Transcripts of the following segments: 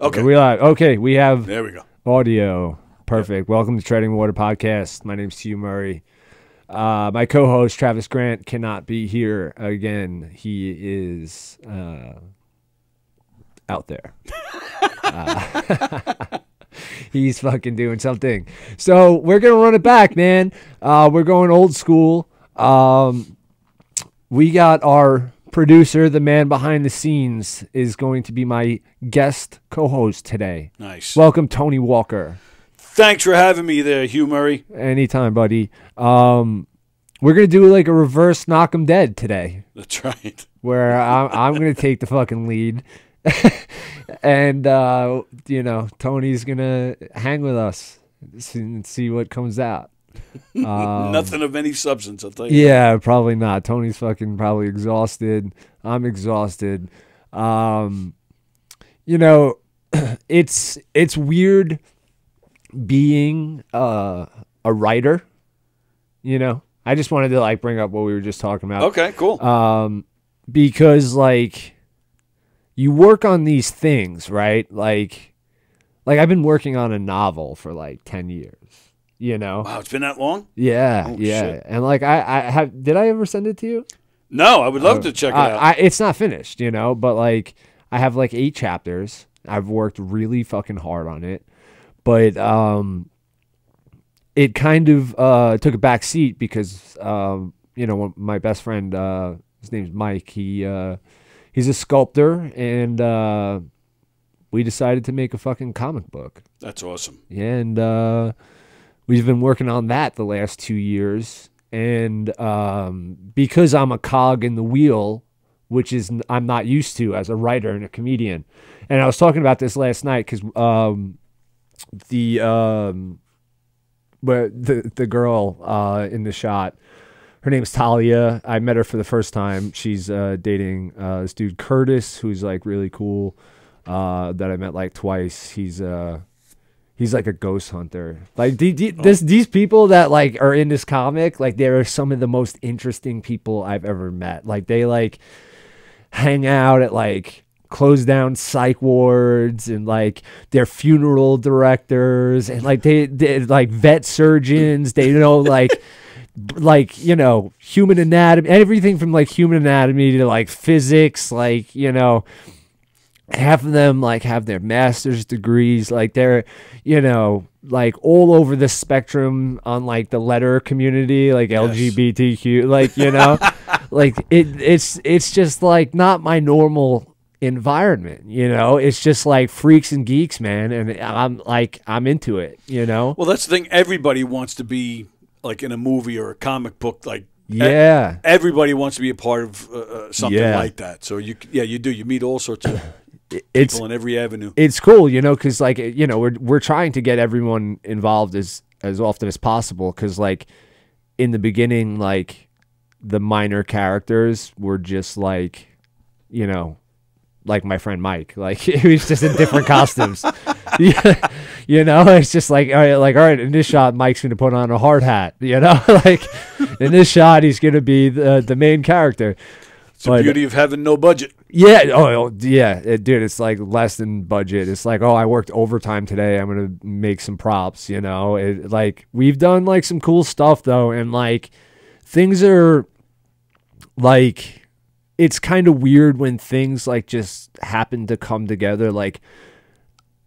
Okay. Are we live? Okay, we have There we go. audio. Perfect. Welcome to Treading Water Podcast. My name's Hugh Murray. Uh, my co-host Travis Grant cannot be here again. He is uh, out there. Uh, he's fucking doing something. So we're gonna run it back, man. Uh, we're going old school. Um, we got our producer, the man behind the scenes, is going to be my guest co-host today. Nice. Welcome, Tony Walker. Thanks for having me there, Hugh Murray. Anytime, buddy. Um, we're gonna do like a reverse knock 'em dead today, That's right. where I'm, I'm gonna take the fucking lead, and uh, you know Tony's gonna hang with us and see what comes out. Um, Nothing of any substance, I'll tell you. Yeah, probably not. Tony's fucking probably exhausted. I'm exhausted. Um, you know, it's it's weird being uh, a writer. You know, I just wanted to like bring up what we were just talking about. Okay, cool. Um, because like you work on these things, right? Like, like I've been working on a novel for like ten years. You know. wow, it's been that long? Yeah, Oh, yeah, shit. and like I, I have. Did I ever send it to you? No, I would love to check it I, out. I, it's not finished, you know, but like I have like eight chapters. I've worked really fucking hard on it, but um, it kind of uh took a back seat because um, you know, my best friend, uh, his name's Mike. He uh, he's a sculptor, and uh, we decided to make a fucking comic book. That's awesome. Yeah, and uh, we've been working on that the last two years. And um, because I'm a cog in the wheel, which is I'm not used to as a writer and a comedian, and I was talking about this last night because um, the um, the the girl uh, in the shot, her name's Talia. I met her for the first time. She's uh, dating uh, this dude Curtis, who's like really cool. Uh, that I met like twice. He's uh, he's like a ghost hunter. Like the, the, oh. this, these people that like are in this comic, like they are some of the most interesting people I've ever met. Like they like hang out at like closed down psych wards and like they're funeral directors and like they, they like vet surgeons. They know like. like you know human anatomy everything from like human anatomy to like physics like you know half of them like have their master's degrees like they're you know like all over the spectrum on like the letter community like lgbtq like you know like it it's it's just like not my normal environment you know it's just like freaks and geeks man and i'm like i'm into it you know Well, that's the thing. Everybody wants to be like in a movie or a comic book. Like, yeah everybody wants to be a part of uh, uh, something Yeah. like that. So you, yeah, you do. You meet all sorts of it's people in every avenue. it's cool, you know, because like you know we're we're trying to get everyone involved as as often as possible. Because like in the beginning, like the minor characters were just like you know like my friend Mike, like he was just in different costumes. Yeah, you know, it's just like all right, like all right. In this shot, Mike's gonna put on a hard hat. You know, like in this shot, he's gonna be the the main character. It's the but- beauty of having no budget. Yeah. Oh, oh, yeah, it, dude. It's like less than budget. It's like, oh, I worked overtime today. I'm gonna make some props. You know, it, like we've done like some cool stuff though, and like things are like it's kind of weird when things like just happen to come together. Like,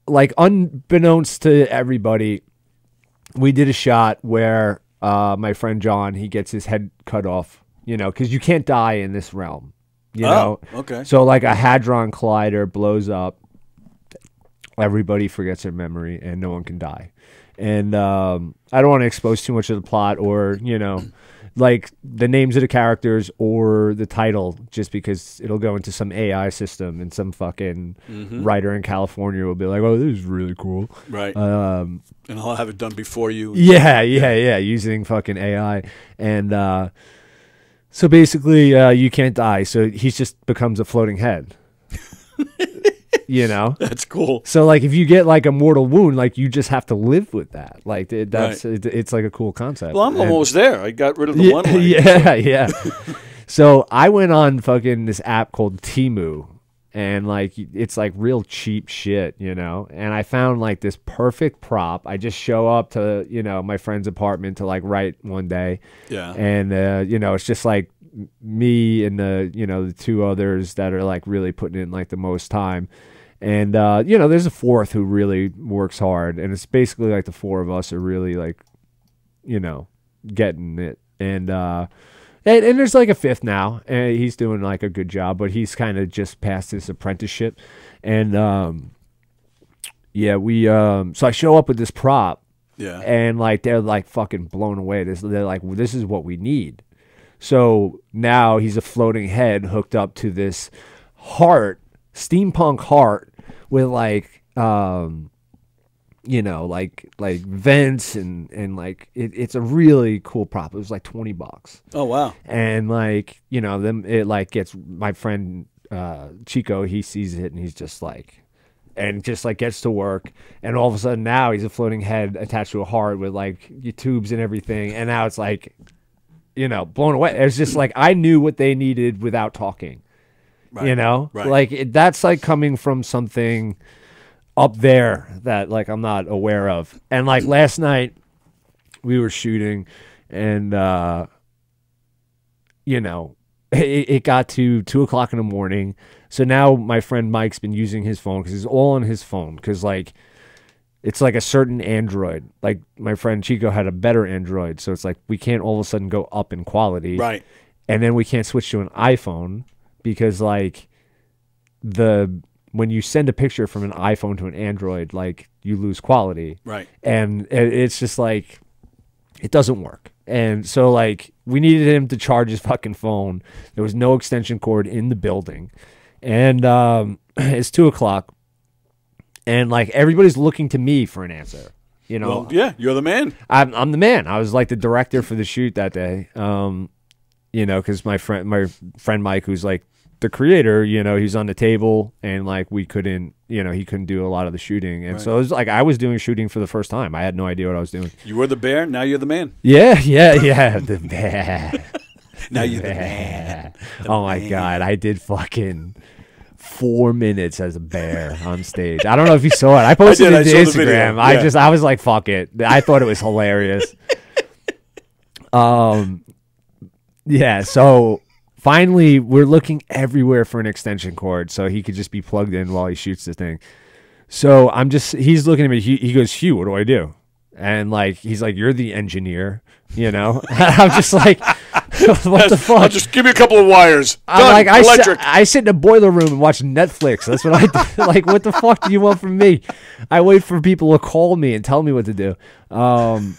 like unbeknownst to everybody, we did a shot where uh, my friend John he gets his head cut off. You know, because you can't die in this realm. You know, oh, okay. so like a hadron collider blows up, everybody forgets their memory and no one can die. And um, I don't want to expose too much of the plot or you know, like the names of the characters or the title, just because it'll go into some AI system and some fucking writer in California will be like, "Oh, this is really cool." Right. Um, and I'll have it done before you. yeah, yeah, yeah, using fucking AI. And uh, so basically, uh, you can't die. So he just becomes a floating head. you know? That's cool. So, like, if you get like a mortal wound, like, you just have to live with that. Like, it, that's it, it's like a cool concept. Well, I'm And- almost there. I got rid of the yeah, one leg. yeah, yeah. so I went on fucking this app called Temu, and like it's like real cheap shit, you know. And I found like this perfect prop. I just show up to you know my friend's apartment to like write one day, Yeah. and uh, you know it's just like me and the you know the two others that are like really putting in like the most time. And uh, you know, there's a fourth who really works hard, and it's basically like the four of us are really like, you know, getting it. And uh, and, and there's like a fifth now, and he's doing like a good job, but he's kind of just past his apprenticeship. And um, yeah, we um, so I show up with this prop, yeah. and like they're like fucking blown away. This they're like, well, this is what we need. So now he's a floating head hooked up to this heart, steampunk heart with like um you know, like like vents and and like it, it's a really cool prop. It was like twenty bucks oh wow. and like you know then it like gets my friend uh chico he sees it and he's just like and just like gets to work and all of a sudden now he's a floating head attached to a heart with like your tubes and everything and now it's like you know blown away it's just like i knew what they needed without talking Right. you know Right. like it, that's like coming from something up there that like i'm not aware of. And like last night we were shooting and uh you know it, it got to two o'clock in the morning. So now my friend mike's been using his phone because he's all on his phone because like it's like a certain android. Like my friend chico had a better android so it's like we can't all of a sudden go up in quality. Right. and then we can't switch to an iPhone because like the when you send a picture from an iPhone to an Android, like you lose quality, Right. and it's just like it doesn't work. And so like we needed him to charge his fucking phone. There was no extension cord in the building, and um, it's two o'clock, and like everybody's looking to me for an answer. You know, Well, yeah, you're the man. I'm I'm the man. I was like the director for the shoot that day. Um, you know, because my friend my friend Mike, who's like the creator, you know, he's on the table and like we couldn't, you know, he couldn't do a lot of the shooting, and so it was like I was doing shooting for the first time. I had no idea what I was doing. You were the bear. Now you're the man. Yeah, yeah, yeah. The bear. Now you're the man. bear. oh my god, I did fucking. Four minutes as a bear on stage. I don't know if you saw it. I posted did, it to the video, Instagram. I just, I was like, "Fuck it." I thought it was hilarious. Um, yeah. So finally, we're looking everywhere for an extension cord so he could just be plugged in while he shoots the thing. So I'm just, he's looking at me. He, he goes, Hugh, what do I do? And like, he's like, you're the engineer, you know? I'm just like, what the fuck? I'll just give me a couple of wires. I'm Done. like, I sit, Electric. I sit in a boiler room and watch Netflix. That's what I do. like. What the fuck do you want from me? I wait for people to call me and tell me what to do. Um,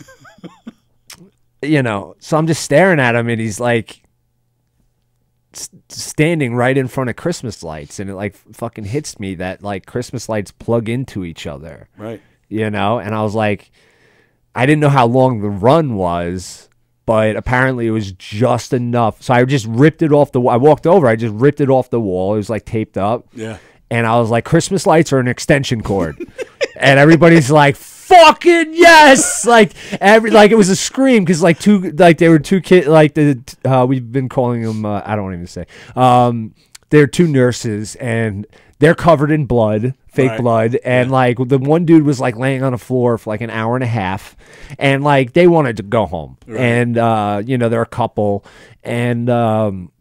you know, so I'm just staring at him, and he's like standing right in front of Christmas lights, and it like fucking hits me that like Christmas lights plug into each other. Right. you know? And i was like i didn't know how long the run was but apparently it was just enough. So i just ripped it off the i walked over i just ripped it off the wall. It was like taped up. Yeah. and i was like christmas lights are an extension cord. And everybody's like fucking yes like every like it was a scream because like two like they were two kid like the uh we've been calling them uh, i don't even say um they're two nurses and they're covered in blood fake Right. blood and like the one dude was like laying on the floor for like an hour and a half and like they wanted to go home and uh you know they're a couple and um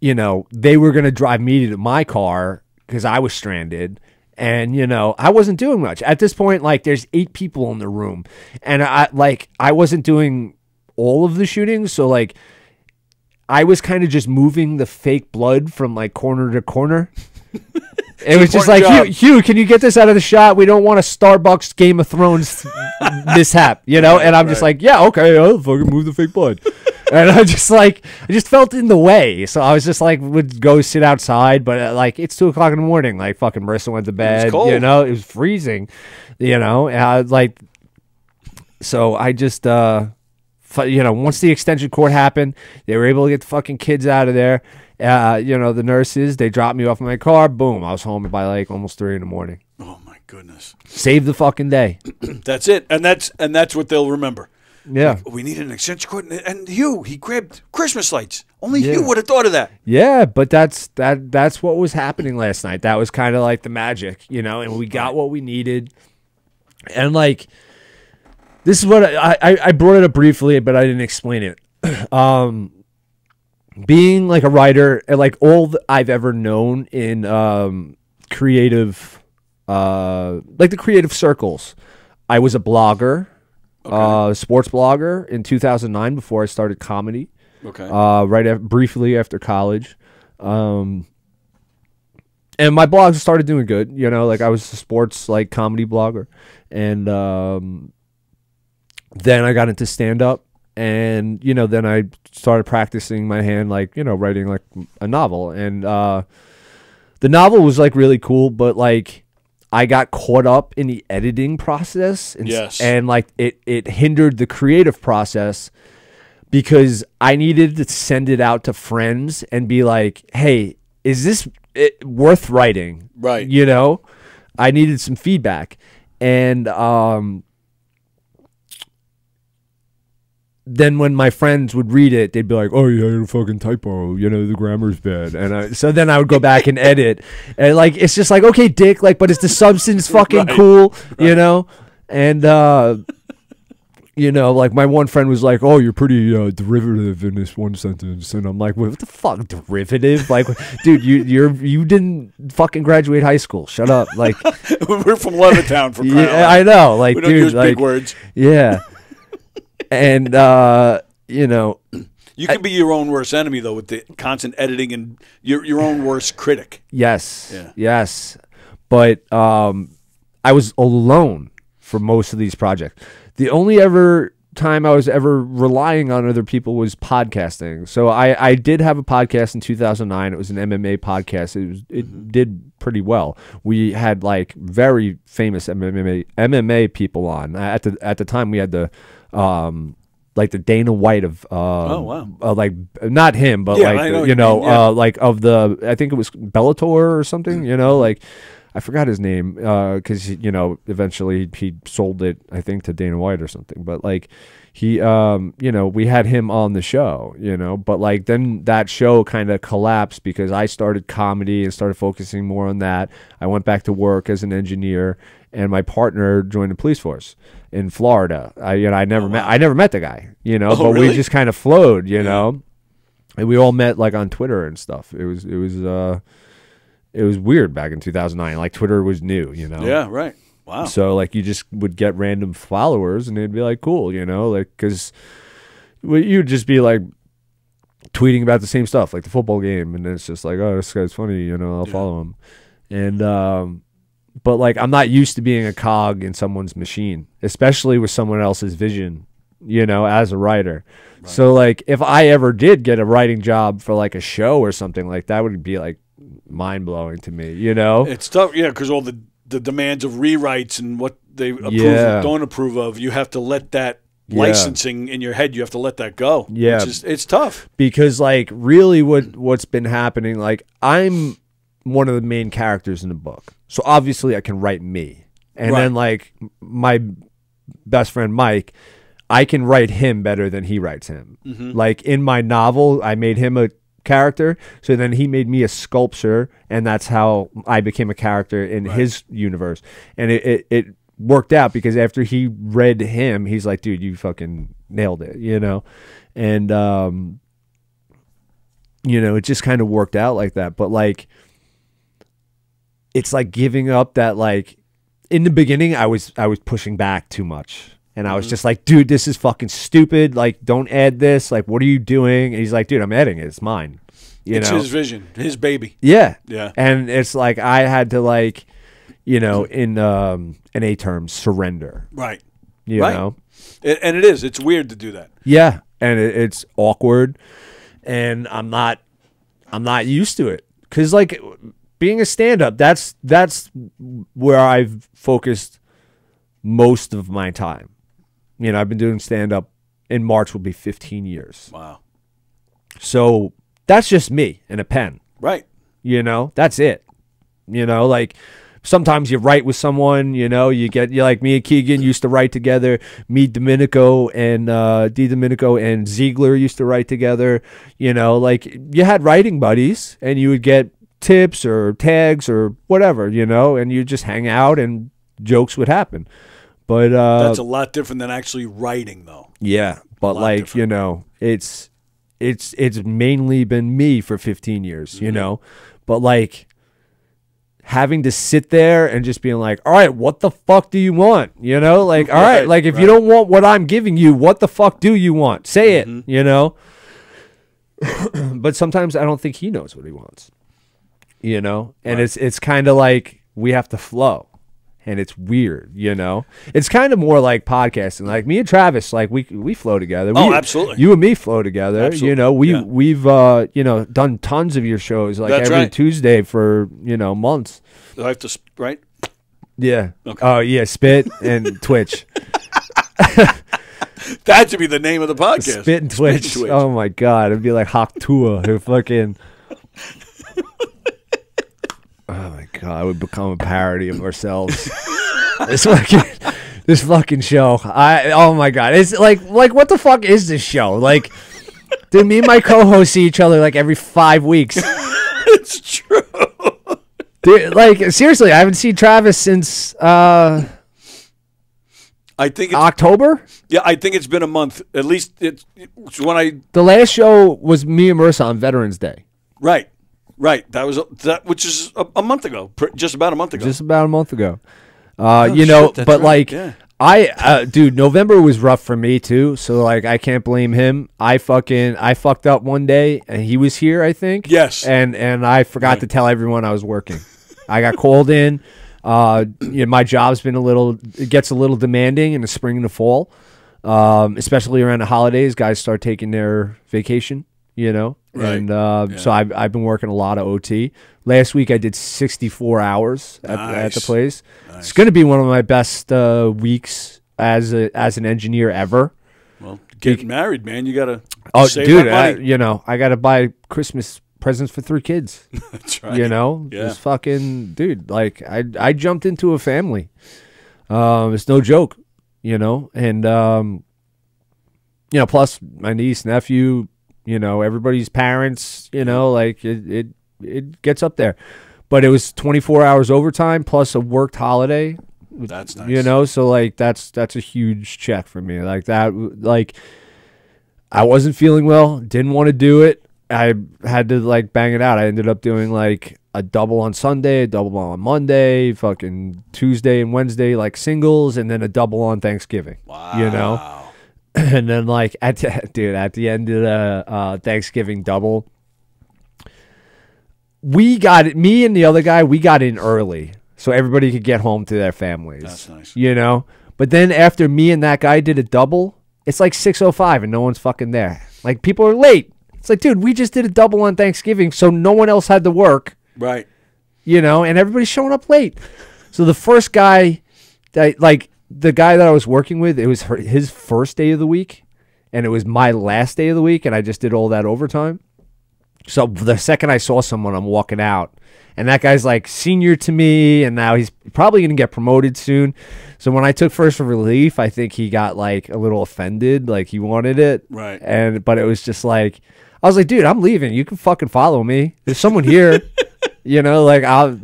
you know, they were going to drive me to my car because I was stranded. And, you know, I wasn't doing much. At this point, like, there's eight people in the room. And I, like, I wasn't doing all of the shootings So, like, I was kind of just moving the fake blood from, like, corner to corner. It was just like, Hugh, Hugh, can you get this out of the shot? We don't want a Starbucks Game of Thrones mishap, you know? And I'm just like, yeah, okay, I'll fucking move the fake blood. and I just like, I just felt in the way. So I was just like, would go sit outside, but uh, like, it's two o'clock in the morning. Like, fucking Marissa went to bed, you cold. know? It was freezing, you know? And I like, so I just, uh, you know, once the extension cord happened, they were able to get the fucking kids out of there. Uh, you know, the nurses, they dropped me off in my car. Boom, I was home by like almost three in the morning. Oh my goodness. Save the fucking day. That's it, and that's and that's what they'll remember. Yeah. we need an extension cord, and, and Hugh he grabbed Christmas lights. Only Yeah. Hugh would have thought of that. Yeah, but that's that that's what was happening last night. That was kind of like the magic, you know, and we got what we needed. And like this is what I, I I brought it up briefly, but I didn't explain it. um being like a writer like all that I've ever known in um creative uh like the creative circles. I was a blogger, uh sports blogger in 2009 before I started comedy Okay. uh, right af- briefly after college. Um, and my blogs started doing good. You know, like I was a sports like comedy blogger, and um, then I got into stand up, and you know, then I started practicing my hand, like you know, writing like a novel, and uh, the novel was like really cool, but like. I got caught up in the editing process, and, Yes. and like it, it hindered the creative process because I needed to send it out to friends and be like, "Hey, is this it, worth writing?" Right. You know, I needed some feedback, and um, then when my friends would read it, they'd be like, "Oh, you had a fucking typo. You know, the grammar's bad." And I, so then I would go back and edit, and like it's just like, okay, dick, like, but is the substance fucking Right. cool? You know, and. uh you know, like my one friend was like, "Oh, you're pretty uh, derivative in this one sentence," and I'm like, "What the fuck, derivative? Like, dude, you you're you didn't fucking graduate high school. Shut up!" Like, We're from Levittown out yeah. I know, like, We don't dude, use like, big words. yeah, and uh, you know, You can be your own worst enemy though with the constant editing and your your own worst critic. yes, Yeah. yes, but um, I was alone for most of these projects. The only ever time I was ever relying on other people was podcasting. So I, I did have a podcast in 2009. It was an MMA podcast. It was it did pretty well. We had like very famous MMA MMA people on. At the at the time we had the um like the Dana White of um, Oh, wow. uh, like not him but Yeah, like know you you know mean, yeah. uh like of the I think it was Bellator or something, you know, like I forgot his name because you know eventually he sold it I think to Dana White or something. But like he, um, you know, we had him on the show, you know, but like then that show kind of collapsed because I started comedy and started focusing more on that. I went back to work as an engineer, and my partner joined the police force in Florida. I you know I never met I never met the guy, you know, Oh, but we just kind of flowed, you know. And we all met like on Twitter and stuff. It was it was uh it was weird back in 2009. Like Twitter was new, you know. Yeah, right. Wow. So like you just would get random followers and it'd be like cool, you know, like because you'd just be like tweeting about the same stuff, like the football game, and then it's just like, oh, this guy's funny, you know, I'll Yeah. follow him. And um, but like I'm not used to being a cog in someone's machine, especially with someone else's vision, you know, as a writer. So like if I ever did get a writing job for like a show or something like that would be like mind blowing to me, you know? It's tough, yeah, because all the the demands of rewrites and what they approve Yeah. don't approve of, you have to let that Yeah. licensing in your head. You have to let that go. Yeah. which is, it's tough. because like really what what's been happening like i'm one of the main characters in the book so obviously i can write me and Right. then like my best friend mike i can write him better than he writes him Mm-hmm. like in my novel i made him a character so then he made me a sculpture and that's how i became a character in his universe and it, it, it worked out because after he read him he's like dude you fucking nailed it you know and um you know, it just kind of worked out like that. But like, it's like giving up that like in the beginning, I was I was pushing back too much, and I was just like, dude, this is fucking stupid. Like, don't add this. Like, what are you doing? And he's like, dude, I'm adding it. It's mine. You it's know, his vision, his baby. yeah, Yeah. And it's like I had to like, you know, in um in a term, surrender. Right. You Right. know, It, and it is. It's weird to do that. Yeah, and it, it's awkward, and I'm not, I'm not used to it because like being a stand-up, that's that's where I've focused most of my time. You know, I've been doing stand-up. In March will be 15 years, Wow. so that's just me and a pen. Right. You know, that's it. You know, like sometimes you write with someone, you know, you get you like me and Keegan used to write together. Me, Domenico, and uh, D. Domenico and Ziegler used to write together. You know, like you had writing buddies, and you would get tips or tags or whatever, you know, and you just hang out and jokes would happen. But uh, That's a lot different than actually writing, though. yeah, but like different. you know, it's it's it's mainly been me for 15 years, Mm-hmm. you know, but like having to sit there and just being like, all right, what the fuck do you want? You know, like all right, Right, like if you don't want what I'm giving you, what the fuck do you want? Say it, Mm-hmm. you know. but sometimes I don't think he knows what he wants, you know, and it's it's kind of like we have to flow and it's weird, you know. It's kind of more like podcasting. Like me and Travis, like we we flow together. Oh, We- absolutely. You and me flow together. You know, we yeah. we've uh you know done tons of your shows like That's every right. Tuesday for you know months. Do I have to, sp- right? Yeah. Okay. Oh yeah, spit and Twitch. That should be the name of the podcast. Spit and Twitch. Oh my god, it'd be like Hawk Tuah who fucking. Oh my god, it would become a parody of ourselves. this fucking, this fucking show. I oh my god, it's like like what the fuck is this show? Like, dude, me and my co-host see each other like every five weeks. it's true. Dude, like seriously, I haven't seen Travis since uh I think it's October. yeah. I think it's been a month at least. It's, it's when I The last show was me and Marissa on Veterans Day, right, right. That was that, which is a, a month ago, pr- just about a month ago. just about a month ago. Uh, you know, Oh, shit, that's but right, like, yeah. I, uh, dude, November was rough for me too. So like, I can't blame him. I fucking, I fucked up one day, and he was here, I think. Yes. And and I forgot to tell everyone I was working. I got called in. Uh, you know, my job's been a little, it gets a little demanding in the spring and the fall, um, especially around the holidays. Guys start taking their vacation, you know. Right. And uh, so I've, I've been working a lot of OT. Last week I did 64 hours at, at the Nice. place. It's going to be one of my best uh, weeks as a, as an engineer ever. well, getting married, man, you gotta. Oh, save dude, I, you know I got to buy Christmas presents for three kids. That's right. You know, Yeah. just fucking dude. Like I I jumped into a family. Um, it's no joke. You know, and um, you know, plus my niece, nephew, you know, everybody's parents. You know, like it it it gets up there. But it was 24 hours overtime plus a worked holiday. That's nice. You know, so like that's that's a huge check for me. Like that, like I wasn't feeling well, didn't want to do it. I had to like bang it out. I ended up doing like a double on Sunday, a double on Monday, fucking Tuesday and Wednesday like singles, and then a double on Thanksgiving. Wow. You know, and then like at the, dude at the end of the uh, Thanksgiving double, we got it. Me and the other guy, we got in early, so everybody could get home to their families. That's nice. You know, but then after me and that guy did a double, it's like six oh five and no one's fucking there. Like people are late. It's like, dude, we just did a double on Thanksgiving, so no one else had to work Right. you know, and everybody's showing up late. So the first guy that like the guy that I was working with, it was her, his first day of the week, and it was my last day of the week, and I just did all that overtime. So the second I saw someone, I'm walking out, and that guy's like senior to me, and now he's probably gonna get promoted soon. So when I took first relief, I think he got like a little offended, like he wanted it, Right. And but it was just like I was like, dude, I'm leaving. You can fucking follow me. There's someone here. You know, like I,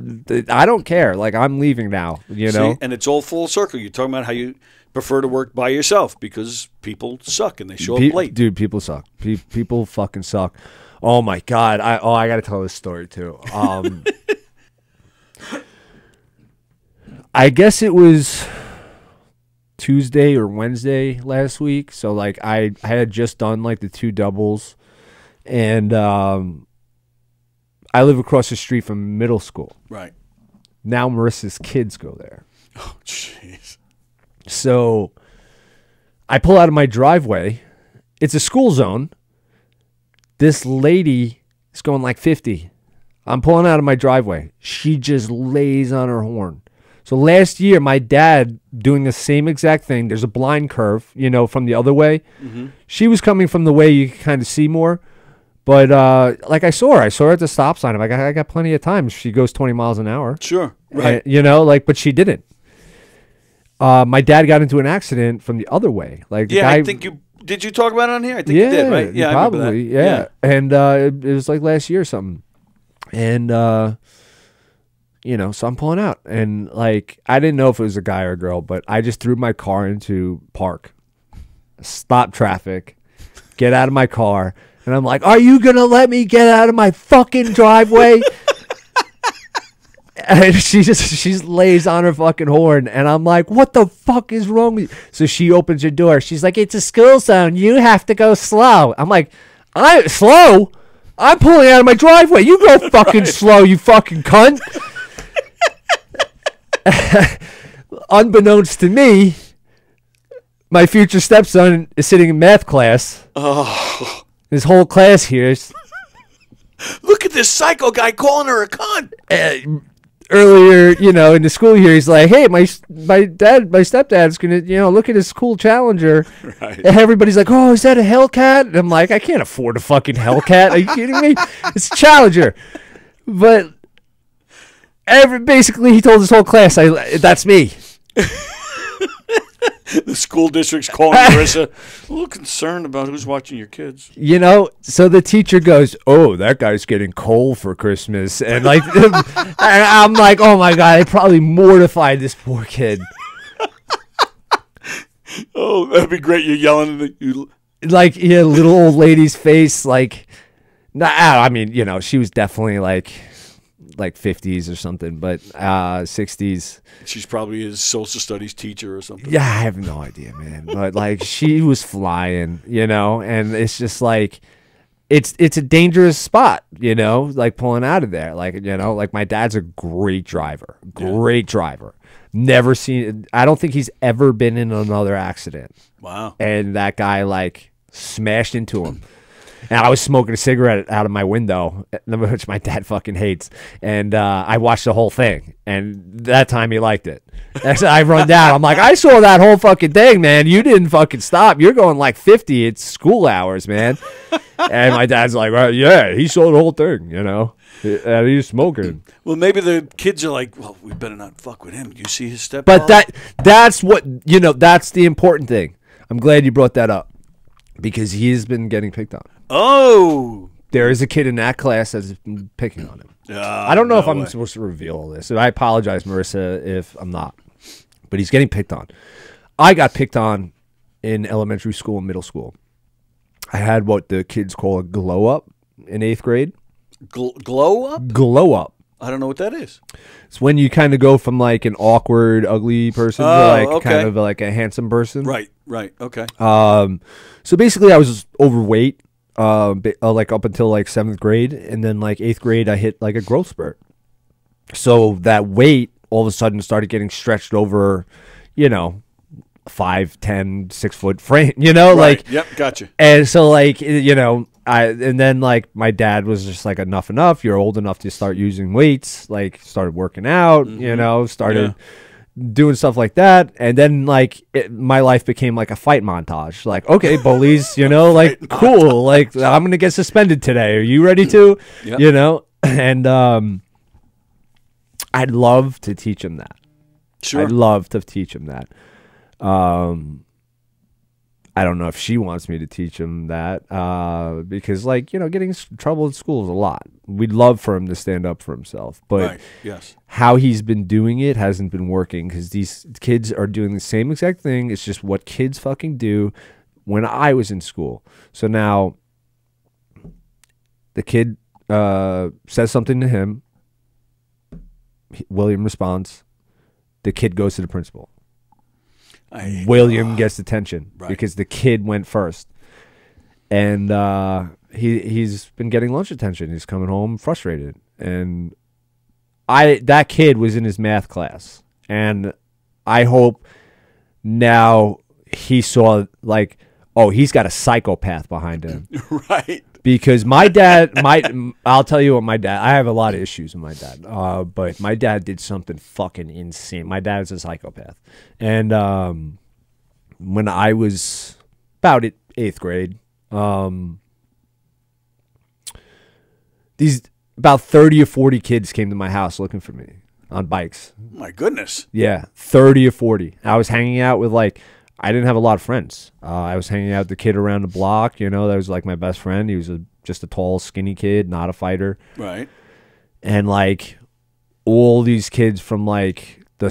I don't care. Like I'm leaving now. You know, See, and it's all full circle. You're talking about how you prefer to work by yourself because people suck and they show Pe- up late. dude. People suck. Pe- people fucking suck. Oh my god. I oh I gotta tell this story too. Um, I guess it was Tuesday or Wednesday last week. So like I, I had just done like the two doubles, and um, I live across the street from middle school. Right. Now Marissa's kids go there. Oh, jeez. So I pull out of my driveway. It's a school zone. This lady is going like 50. I'm pulling out of my driveway. She just lays on her horn. So last year, my dad doing the same exact thing. There's a blind curve, you know, from the other way. Mm-hmm. She was coming from the way you can kind of see more. But uh, like I saw her, I saw her at the stop sign. I'm like, I, I got plenty of time. She goes 20 miles an hour. Sure. And, Right. you know, like, but she didn't. Uh, my dad got into an accident from the other way. Like, yeah, guy, I think you did. You talk about it on here? I think yeah, you did, right? Yeah, I remember that. probably, yeah. And uh, it, it was like last year or something. And uh, you know, so I'm pulling out, and like I didn't know if it was a guy or a girl, but I just threw my car into park, stop traffic, get out of my car, and I'm like, "Are you gonna let me get out of my fucking driveway?" And she just she just lays on her fucking horn, and I'm like, "What the fuck is wrong with you?" So she opens her door. She's like, "It's a school zone. You have to go slow." I'm like, "I slow? I'm pulling out of my driveway. You go fucking slow, you fucking cunt." Unbeknownst to me, my future stepson is sitting in math class. Oh, His whole class hears. look at this psycho guy calling her a cunt. uh, earlier, you know, in the school year, he's like, "Hey, my my dad, my stepdad's gonna, you know, look at his cool Challenger." Right. And everybody's like, "Oh, is that a Hellcat?" And I'm like, "I can't afford a fucking Hellcat. Are you kidding me? It's a Challenger." But every basically, he told his whole class, "I that's me." The school district's calling Marissa. A little concerned about who's watching your kids. You know, so the teacher goes, "Oh, that guy's getting coal for Christmas," and like, and I'm like, "Oh my god, I probably mortified this poor kid." Oh, that'd be great. You're yelling. at the- You, like yeah, little old lady's face. Like, nah, I mean, you know, she was definitely like, like fifties or something, but uh sixties. she's probably his social studies teacher or something. Yeah, I have no idea, man. But like, she was flying, you know, and it's just like. It's it's a dangerous spot, you know, like pulling out of there. Like, you know, like my dad's a great driver. Great driver. Never seen I don't think he's ever been in another accident. Wow. and that guy like smashed into him. And I was smoking a cigarette out of my window, which my dad fucking hates. And uh, I watched the whole thing, and that time he liked it. That's I run down. I'm like, I saw that whole fucking thing, man. You didn't fucking stop. You're going like 50. It's school hours, man. and my dad's like, well, yeah, he saw the whole thing, you know. And he's smoking. Well, maybe the kids are like, well, we better not fuck with him. You see his step. But that that's what you know. That's the important thing. I'm glad you brought that up because he's been getting picked on. Oh. There is a kid in that class that's been picking on him. Uh, I don't know if I'm way. supposed to reveal all this. I apologize, Marissa, if I'm not. But he's getting picked on. I got picked on in elementary school and middle school. I had what the kids call a glow up in eighth grade. Gl- glow up. Glow up. I don't know what that is. It's when you kind of go from like an awkward, ugly person to Oh, like okay. kind of like a handsome person. Right. Right. Okay. Um, so basically, I was overweight, uh, uh, like up until like seventh grade, and then like eighth grade, I hit like a growth spurt. So that weight all of a sudden started getting stretched over, you know, five, ten, six foot frame. You know, right. like Yep. Gotcha. and so like you know I and then like my dad was just like enough enough you're old enough to start using weights like started working out you know started doing stuff like that. And then like it, my life became like a fight montage. Like okay bullies you know like cool like i'm gonna get suspended today. Are you ready to? Yep. you know? And um i'd love to teach him that. Sure. I'd love to teach him that. Um, I don't know if she wants me to teach him that uh, because, like, you know, getting in trouble in school is a lot. We'd love for him to stand up for himself, but right. Yes. how he's been doing it hasn't been working because these kids are doing the same exact thing. It's just what kids fucking do when I was in school. So now the kid uh, says something to him. William responds. The kid goes to the principal. I, William gets attention Right. because the kid went first, and uh, he he's been getting lunch attention. He's coming home frustrated, and I that kid was in his math class, and I hope now he saw like oh he's got a psychopath behind him right. Because my dad my I'll tell you what my dad I have a lot of issues with my dad uh but my dad did something fucking insane my dad's a psychopath and um when I was about it eighth grade um these about 30 or 40 kids came to my house looking for me on bikes. My goodness. Yeah, 30 or 40. I was hanging out with like, I didn't have a lot of friends. Uh, I was hanging out with the kid around the block, you know, that was like my best friend. He was a, just a tall, skinny kid, not a fighter. Right. And like all these kids from like the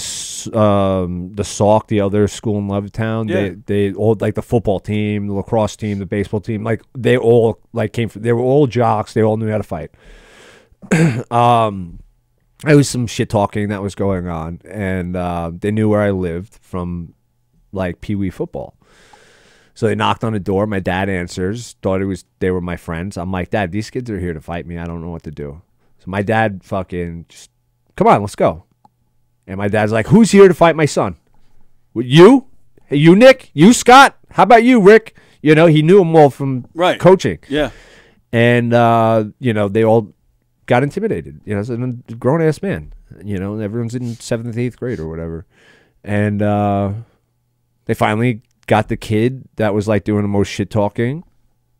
um the Salk, the other school in Levittown, Yeah. they they all like the football team, the lacrosse team, the baseball team, like they all like came from they were all jocks, they all knew how to fight. um there was some shit talking that was going on and uh, they knew where I lived from like pee wee football. So they knocked on the door. My dad answers. Thought it was they were my friends. I'm like, Dad, these kids are here to fight me. I don't know what to do. So my dad fucking just, come on, let's go. And my dad's like, Who's here to fight my son? "Well, You? Hey, you, Nick? You, Scott? How about you, Rick? You know, he knew them all from Right. coaching. Yeah. And, uh, you know, they all got intimidated. You know, it's a grown ass man. You know, everyone's in seventh, eighth grade or whatever. And uh, they finally got the kid that was like doing the most shit talking.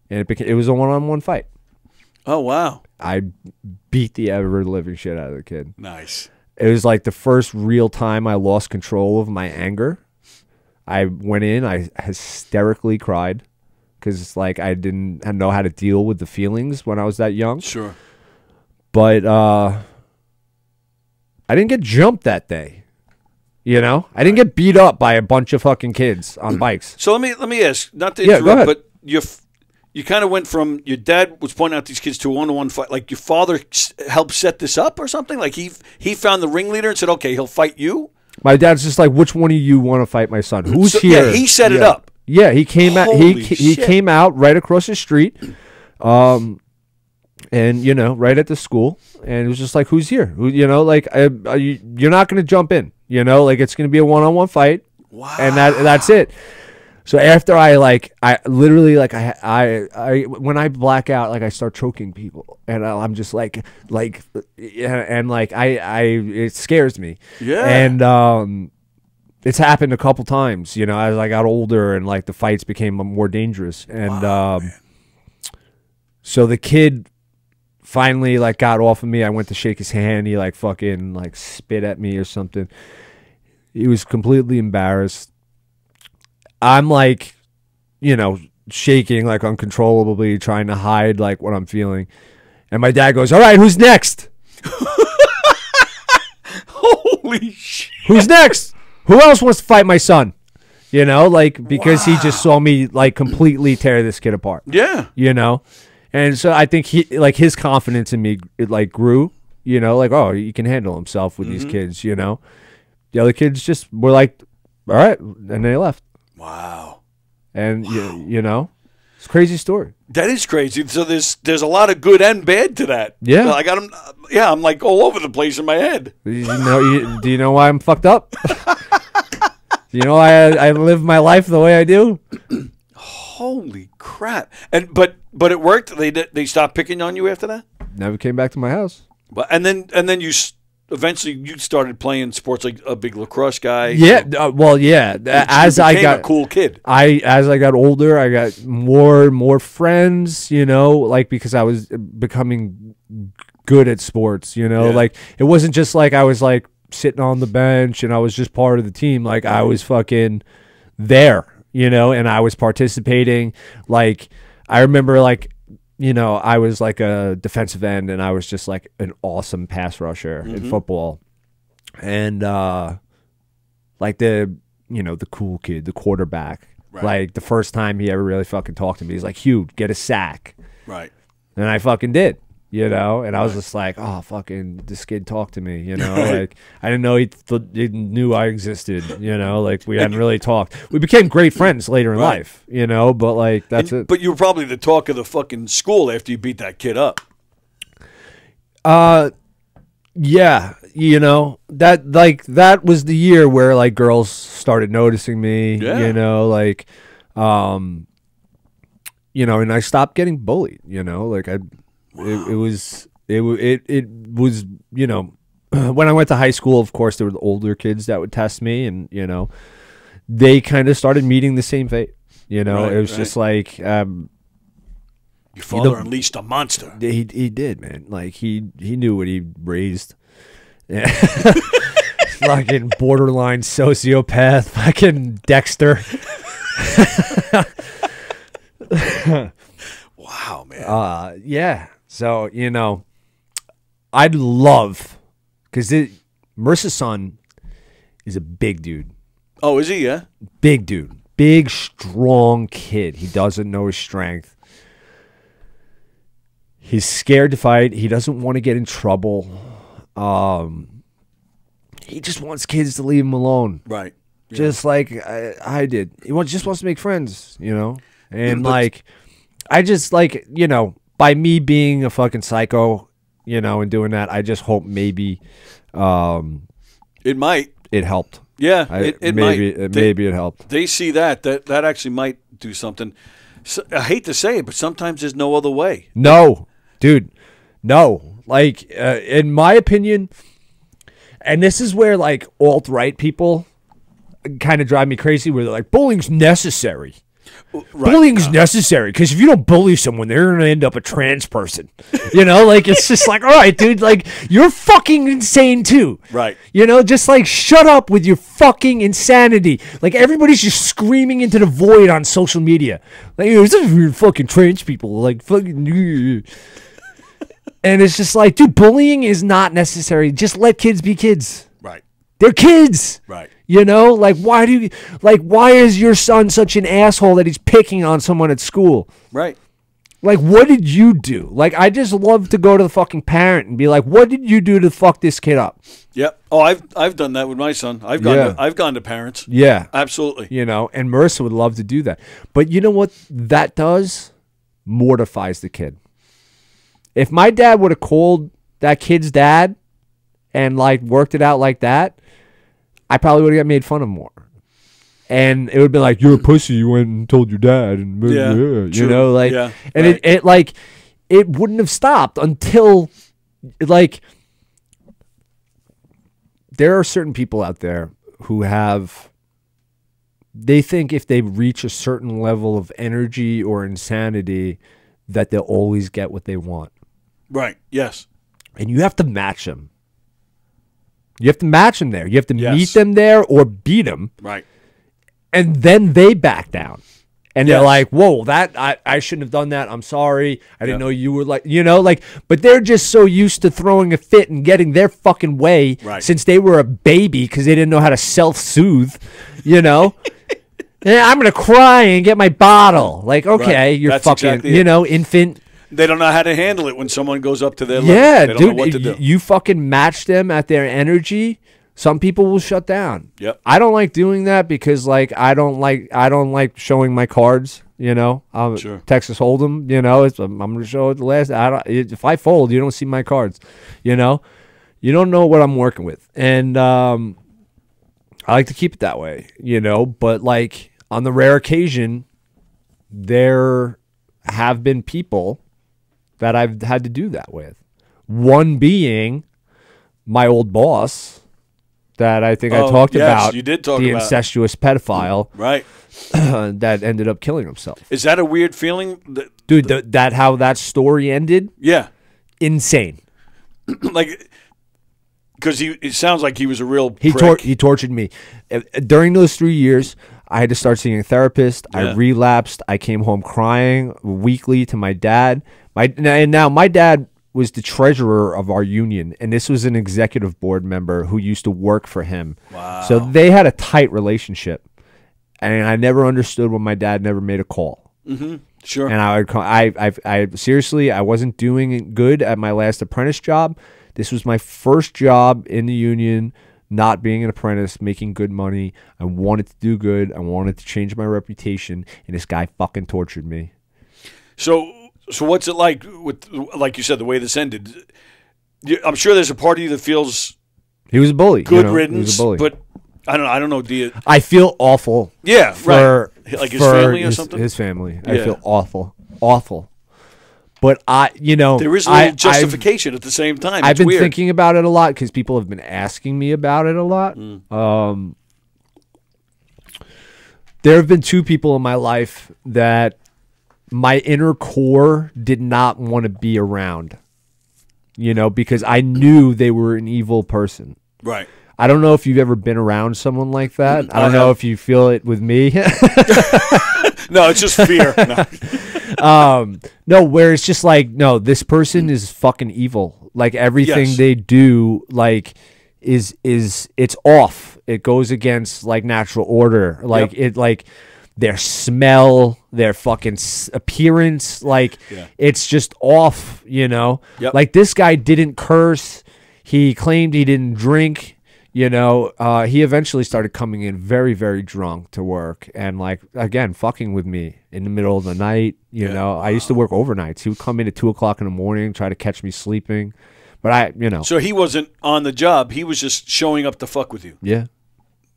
And it, became, it was a one on one fight. Oh wow. I beat the ever living shit out of the kid. Nice. It was like the first real time I lost control of my anger. I went in, I hysterically cried because it's like I didn't know how to deal with the feelings when I was that young. Sure. But uh, I didn't get jumped that day. You know, I didn't get beat up by a bunch of fucking kids on bikes. So let me let me ask, not to Yeah, go interrupt, ahead. but you you kind of went from your dad was pointing out these kids to a one on one fight. Like your father s- helped set this up or something. Like he he found the ringleader and said, okay, he'll fight you. My dad's just like, which one of you want to fight my son? Who's So- here? yeah, he set it up. Yeah, he came out. He Holy he shit. came out right across the street, um, and you know, right at the school, and it was just like, who's here? Who you know, like, I, I, you, you're not gonna jump in. You know, like it's gonna be a one on one fight. Wow. and that that's it. So after I like I literally like I I I when I black out like I start choking people and I- I'm just like like and like I I it scares me. Yeah. And um it's happened a couple times, you know, as I got older and like the fights became more dangerous and um so the kid finally like got off of me. I went to shake his hand. He like fucking like spit at me or something. He was completely embarrassed. I'm like, you know, shaking like uncontrollably, trying to hide like what I'm feeling. And my dad goes, "All right, who's next? Holy shit. Who's next? Who else wants to fight my son?" You know, like because he just saw me like completely tear this kid apart. Yeah. you know and so i think he like his confidence in me it like grew you know like oh he can handle himself with these mm-hmm. kids you know the other kids just were like all right and they left Wow. and you, you know it's a crazy story That is crazy. So there's there's a lot of good and bad to that. Yeah. I got him. Yeah, I'm like all over the place in my head. you know you, do you know why i'm fucked up do you know why I, I live my life the way i do Holy crap! And but but it worked. They they stopped picking on you after that. never came back to my house But and then and then you s- eventually you started playing sports like a big lacrosse guy. yeah uh, well yeah as i got a cool kid. I as I got older, I got more more friends, you know, like because I was becoming good at sports, you know, Yeah. like it wasn't just like I was like sitting on the bench and I was just part of the team, like I was fucking there, you know, and I was participating. Like I remember like you know, I was like a defensive end and I was just like an awesome pass rusher in football. And uh like the you know, the cool kid, the quarterback. Right. Like the first time he ever really fucking talked to me, he's like, Hugh, get a sack. Right. And I fucking did. You know, and I was just like, "Oh, fucking, this kid talked to me." You know, like I didn't know he, th- he knew I existed. You know, like we hadn't really talked. We became great friends later in Right. life. You know, but like that's it. But you were probably the talk of the fucking school after you beat that kid up. Uh, yeah, you know that like that was the year where like girls started noticing me. Yeah. You know, like, um, you know, and I stopped getting bullied. You know, like I, it, it was it it it was you know when I went to high school. Of course, there were the older kids that would test me, and you know, they kind of started meeting the same fate. You know, Right, it was right. just like um, Your father unleashed a monster. He he did, man. Like he he knew what he raised. Yeah. fucking borderline sociopath, fucking Dexter. Wow, man. Uh yeah. So, you know, I'd love cuz Mercer's son is a big dude. oh, is he? Yeah. Big dude. Big strong kid. He doesn't know his strength. He's scared to fight. He doesn't want to get in trouble. Um, he just wants kids to leave him alone, Right. just like I, I did. He wants, just wants to make friends, you know. And but- like, I just like you know, by me being a fucking psycho, you know, and doing that, I just hope maybe um, It might. it helped. Yeah. I, it, it maybe might. it, They- maybe it helped. they see that that that actually might do something. So, I hate to say it, but sometimes there's no other way. No, dude, no. Like, uh, in my opinion, and this is where like alt right people kind of drive me crazy, where they're like, bullying's necessary. Right. Bullying's necessary because if you don't bully someone, they're gonna end up a trans person. You know, like it's just like, all right, dude, like you're fucking insane too. Right. You know, just like shut up with your fucking insanity. Like everybody's just screaming into the void on social media. Like it's just weird fucking trans people. Like fucking. And it's just like, dude, bullying is not necessary. Just let kids be kids. Right. They're kids. Right. You know, like why do you like why is your son such an asshole that he's picking on someone at school? Right. Like what did you do? Like I just love to go to the fucking parent and be like, "What did you do to fuck this kid up?" Yep. Oh, I've I've done that with my son. I've gone Yeah. to, I've gone to parents. Yeah. Absolutely. You know, and Marissa would love to do that. But you know what that does? Mortifies the kid. If my dad would have called that kid's dad and like worked it out like that, I probably would have got made fun of more. And it would be like, You're a pussy, you went and told your dad and Yeah, you true. know, like Yeah, and right. it, it like it wouldn't have stopped until like there are certain people out there who have they think if they reach a certain level of energy or insanity that they'll always get what they want Right. Yes. and you have to match them you have to match them there you have to Yes. meet them there or beat them Right. and then they back down and they're like whoa that I, I shouldn't have done that i'm sorry i didn't Yeah. know you were like you know like but they're just so used to throwing a fit and getting their fucking way Right. since they were a baby because they didn't know how to self-soothe you know yeah, i'm gonna cry and get my bottle like okay Right. you're That's fucking exactly you know infant They don't know how to handle it when someone goes up to their level. yeah They don't dude know what to do. you fucking match them at their energy some people will shut down Yep. I don't like doing that because like I don't like I don't like showing my cards. You know, Sure. Texas Hold'em. You know, it's, I'm, I'm gonna show it the last. I don't. If I fold, you don't see my cards. You know, you don't know what I'm working with, and um, I like to keep it that way. You know, but like on the rare occasion, there have been people that I've had to do that with. One being my old boss that I think I Oh, talked yes, about. you did talk the about. incestuous pedophile Right. that ended up killing himself. Is that a weird feeling? That, Dude, th- that how that story ended? yeah. Insane. like, because he it sounds like he was a real. He tor- he tortured me. Uh, During those three years, I had to start seeing a therapist. I relapsed. I came home crying weekly to my dad. My and now my dad was the treasurer of our union, and this was an executive board member who used to work for him. Wow. So they had a tight relationship, and I never understood when my dad never made a call. Mm-hmm. Sure. and I would call, I, I, I seriously, I wasn't doing good at my last apprentice job. This was my first job in the union, not being an apprentice, making good money. I wanted to do good. I wanted to change my reputation, and this guy fucking tortured me. So, so what's it like with, like you said, the way this ended? I'm sure there's a part of you that feels He was a bully. you good know, riddance, He was a bully. but I don't know. I don't know. Do you? I feel awful. Yeah, for right. Like his family or his- something? His family. I feel awful, awful. But I, you know, There is a I- little I've- justification at the same time. I've been weird. thinking about it a lot because people have been asking me about it a lot. Mm. Um, there have been two people in my life that my inner core did not want to be around. You know, because I knew they were an evil person. Right. I don't know if you've ever been around someone like that. I I don't know if you feel it with me. No, it's just fear. No. um, no, where it's just like, no, this person is fucking evil. Like everything Yes. they do, like is is it's off. It goes against like natural order. Like Yep. it, like their smell, their fucking appearance, like Yeah. it's just off. You know, Yep. like this guy didn't curse. He claimed he didn't drink. You know, uh, he eventually started coming in very, very drunk to work and, like, again, fucking with me in the middle of the night. You Yeah. know, I used to work overnights. He would come in at two o'clock in the morning, try to catch me sleeping. But I, you know, So he wasn't on the job. He was just showing up to fuck with you. yeah,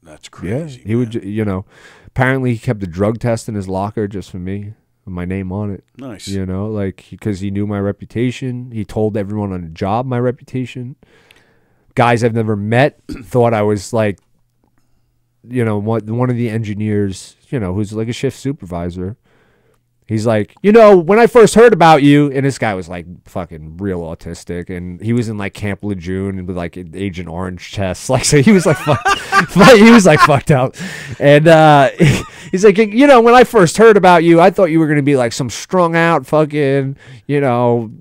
That's crazy. yeah. crazy. He would, you know, apparently he kept a drug test in his locker just for me, with my name on it. Nice. You know, like because he knew my reputation. He told everyone on the job my reputation. Guys I've never met thought I was like, you know, one one of the engineers, you know, who's like a shift supervisor. He's like, you know, when I first heard about you, and this guy was like fucking real autistic, and he was in like Camp Lejeune and with like Agent Orange chest, like so he was like, fucked, he was like fucked up, and uh, he's like, you know, when I first heard about you, I thought you were gonna be like some strung out fucking, you know,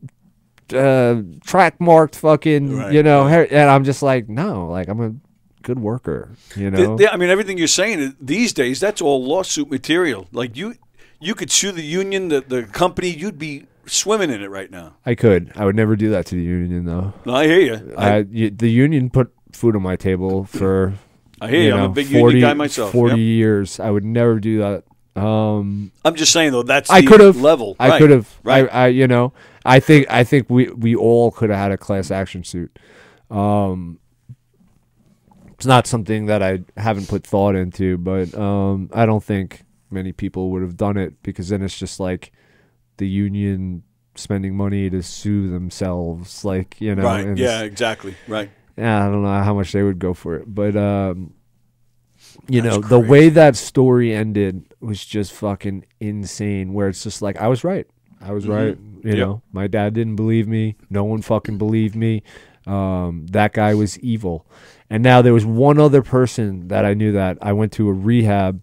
uh, track marked fucking, Right, you know, and I'm just like, no, like I'm a good worker, you know. th- I mean, everything you're saying these days, that's all lawsuit material. Like you, you could sue the union, the, the company. You'd be swimming in it right now. I could, I would never do that to the union though. No, I hear you. I, I, the union put food on my table for I hear you. you I'm a big 40, union guy myself. 40 Yep. years. I would never do that. Um, I'm just saying though, that's I could have level. I Right, could have. Right. I, I, you know, I think, I think we, we all could have had a class action suit. Um, it's not something that I haven't put thought into, but um, I don't think many people would have done it because then it's just like the union spending money to sue themselves, like you know. right. Yeah. Exactly. Right. yeah, I don't know how much they would go for it, but um, you That's know, the way that story ended was just fucking insane. Where it's just like I was right, I was right. You Yep. know, my dad didn't believe me. No one fucking believed me. Um, that guy was evil. And now there was one other person that I knew that I went to a rehab.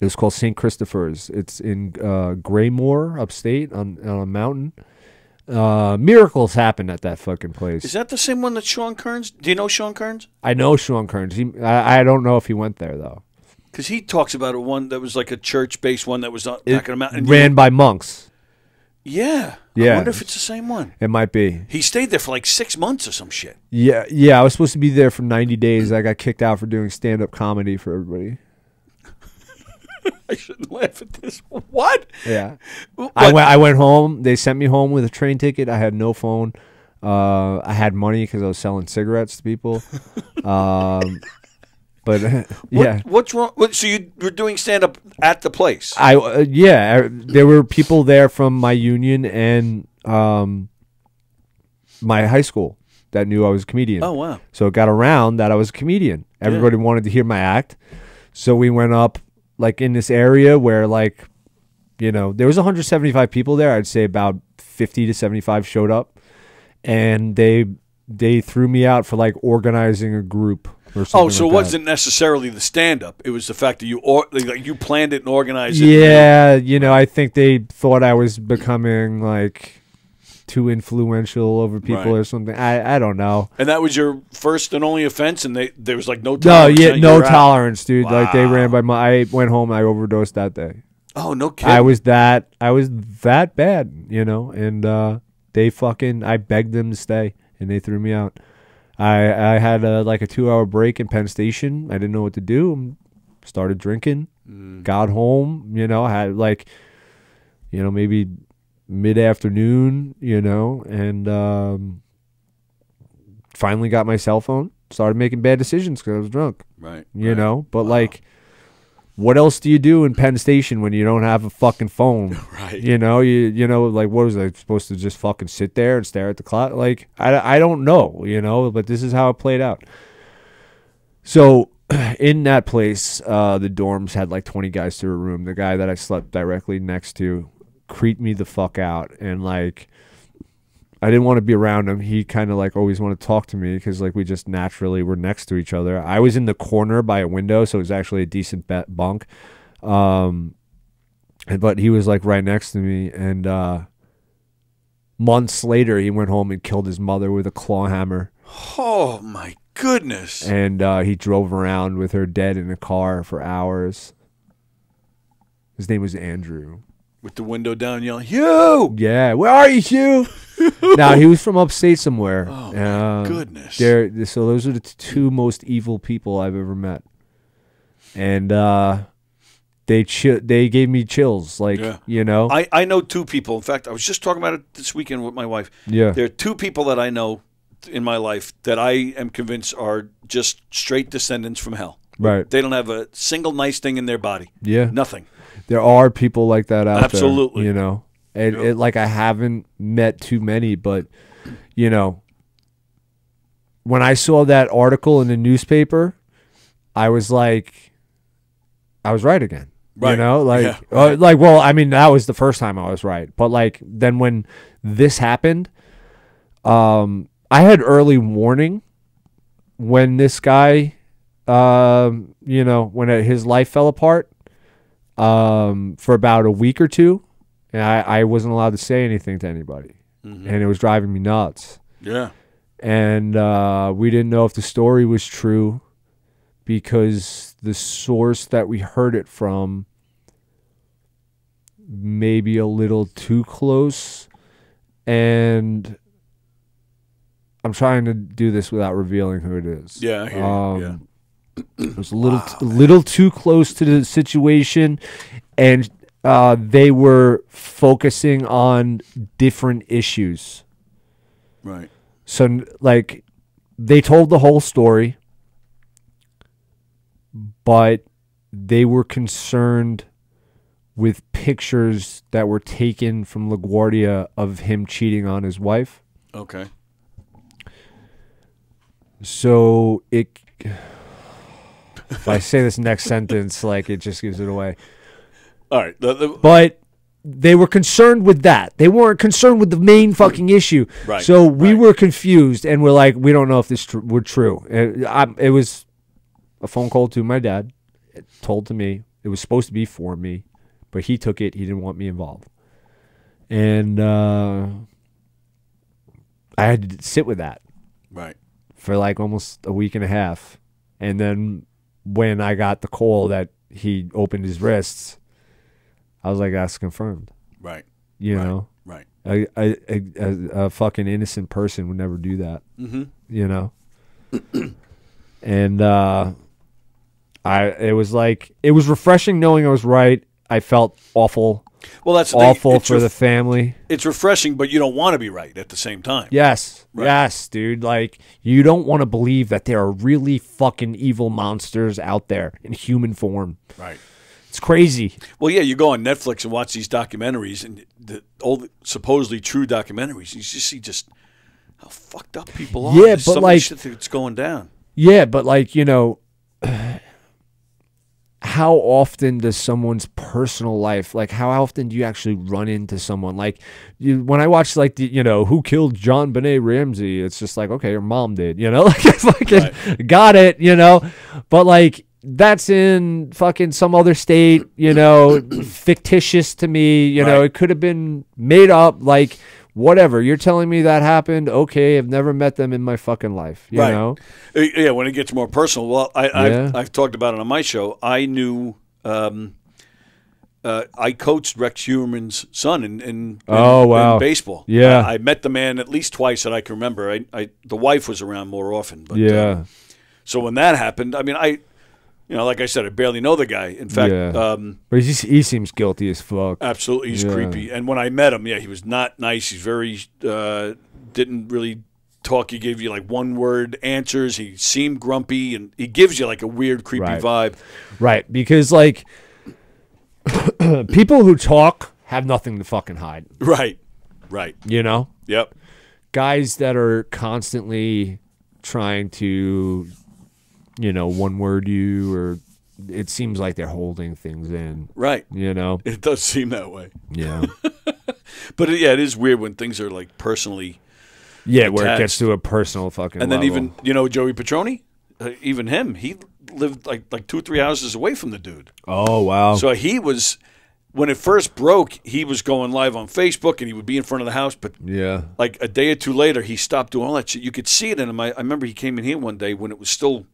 It was called St. Christopher's. It's in uh, Graymoor, upstate, on, on a mountain. Uh, miracles happen at that fucking place. Is that the same one that Sean Kearns? Do you know Sean Kearns? I know Sean Kearns. He, I, I don't know if he went there though. Because he talks about a one that was like a church-based one that was on It back in the mountain. ran by monks. Yeah. Yeah. I wonder if it's the same one. It might be. He stayed there for like six months or some shit. Yeah, yeah. I was supposed to be there for 90 days. I got kicked out for doing stand-up comedy for everybody. I shouldn't laugh at this. What? Yeah. What? I went. I went home. They sent me home with a train ticket. I had no phone. Uh, I had money because I was selling cigarettes to people. um, but What- yeah, What's wrong? What, so you were doing stand up at the place? I uh, yeah. I, there were people there from my union and um, my high school that knew I was a comedian. oh wow. So it got around that I was a comedian. Everybody wanted to hear my act. So we went up like in this area where like you know, there was 175 people there. I'd say about 50 to 75 showed up and they they threw me out for like organizing a group or something. Oh, so like it wasn't necessarily the stand up. It was the fact that you or, like you planned it and organized it. Yeah, you know, I think they thought I was becoming like too influential over people Right. or something. I I don't know. And that was your first and only offense, and they there was like no No, tolerance. yeah, and no you're out. tolerance, dude. Like they ran by my. I went home. I overdosed that day. Oh no kidding. I was that. I was that bad, you know. And uh, they fucking. I begged them to stay, and they threw me out. I I had a, like a two hour break in Penn Station. I didn't know what to do. Started drinking. Mm. Got home. You know, had like, you know, maybe mid afternoon. You know, and um, finally got my cell phone. Started making bad decisions because I was drunk right. you right. know but like what else do you do in penn station when you don't have a fucking phone Right. you know you you know like what was i supposed to just fucking sit there and stare at the clock like i, I don't know you know but this is how it played out so in that place uh the dorms had like 20 guys to a room the guy that i slept directly next to creeped me the fuck out, and like I didn't want to be around him. He kind of like always wanted to talk to me because like we just naturally were next to each other. I was in the corner by a window, so it was actually a decent bet bunk. Um, and- but he was like right next to me, and uh, months later, he went home and killed his mother with a claw hammer, Oh my goodness. and uh, he drove around with her dead in a car for hours. His name was Andrew. With the window down, yelling, "Hugh!" Yeah, where are you, Hugh? now he was from upstate somewhere. Oh, my Um, goodness. They're, so those are the two most evil people I've ever met, and uh, they chi- they gave me chills. Like Yeah. you know, I, I know two people. In fact, I was just talking about it this weekend with my wife. yeah, There are two people that I know in my life that I am convinced are just straight descendants from hell. right, They don't have a single nice thing in their body. yeah. Nothing. There are people like that out Absolutely. there. Absolutely. You know, and Yep. it, like I haven't met too many, but you know, when I saw that article in the newspaper, I was like, I was right again. You know, like, Yeah, uh, like, well, I mean, that was the first time I was right, but like, then when this happened, um, I had early warning when this guy, um, you know, when his life fell apart, um, for about a week or two, and I, I wasn't allowed to say anything to anybody, Mm-hmm. and it was driving me nuts Yeah. and uh, we didn't know if the story was true because the source that we heard it from maybe a little too close and i'm trying to do this without revealing who it is Yeah. I hear you. um, yeah. It was a little a little too close to the situation and uh, they were focusing on different issues Right. so like they told the whole story, but they were concerned with pictures that were taken from LaGuardia of him cheating on his wife. Okay. So it if I say this next sentence like it just gives it away. All right. The, the, But they were concerned with that. They weren't concerned with the main fucking issue. Right, So we right. were confused, and we're like, we don't know if this tr- were true. And I, it was a phone call to my dad, it told to me it was supposed to be for me, but he took it. He didn't want me involved, and uh, I had to sit with that right. for like almost a week and a half. And then when I got the call that he opened his wrists, I was like, that's confirmed. Right. You Right. know, Right. a, a, a, a, a fucking innocent person would never do that, Mm-hmm. you know? and uh, I, it was like, it was refreshing knowing I was right. I felt awful, Well, that's awful It's for ref- the family. It's refreshing, but you don't want to be right at the same time. Yes. Right. Yes, dude. Like you don't want to believe that there are really fucking evil monsters out there in human form. Right. It's crazy. Well, yeah, you go on Netflix and watch these documentaries and the old supposedly true documentaries. You just see just how fucked up people are. Yeah, There's but so like- shit that's going down. Yeah, but like, you know, how often does someone's personal life, like how often do you actually run into someone? Like you, when I watch like the, you know, who killed JonBenét Ramsey, it's just like, okay, your mom did, you know, like it's fucking got it, you know, but like that's in fucking some other state, you know, fictitious to me, you know, it could have been made up, like whatever. You're telling me that happened. Okay, I've never met them in my fucking life, you Right. know? Uh, Yeah, when it gets more personal. Well, I, Yeah. I've, I've talked about it on my show. I knew. Um, uh, I coached Rex Heuermann's son in, in, in- Oh, wow. in baseball. Yeah. I, I met the man at least twice that I can remember. I, I the wife was around more often, but Yeah. um, so when that happened, I mean, I, you know, like I said, I barely know the guy. In fact, Yeah. um, But he seems guilty as fuck. absolutely, he's Yeah. creepy. And when I met him, yeah, he was not nice. He's very uh, didn't really talk. He gave you like one word answers. He seemed grumpy, and he gives you like a weird, creepy Right. vibe. Right. Because, like, people who talk have nothing to fucking hide, Right, right. you know? Yep. Guys that are constantly trying to, you know, one word you or it seems like they're holding things in. Right. You know? It does seem that way. Yeah. But it, yeah, it is weird when things are like personally. yeah, where it gets to a personal fucking. And then level. even you know Joey Petroni, uh, even him, he lived like like two or three houses away from the dude. Oh wow. So he was when it first broke, he was going live on Facebook and he would be in front of the house. But yeah. like a day or two later, he stopped doing all that shit. You could see it in him. I, I remember he came in here one day when it was still.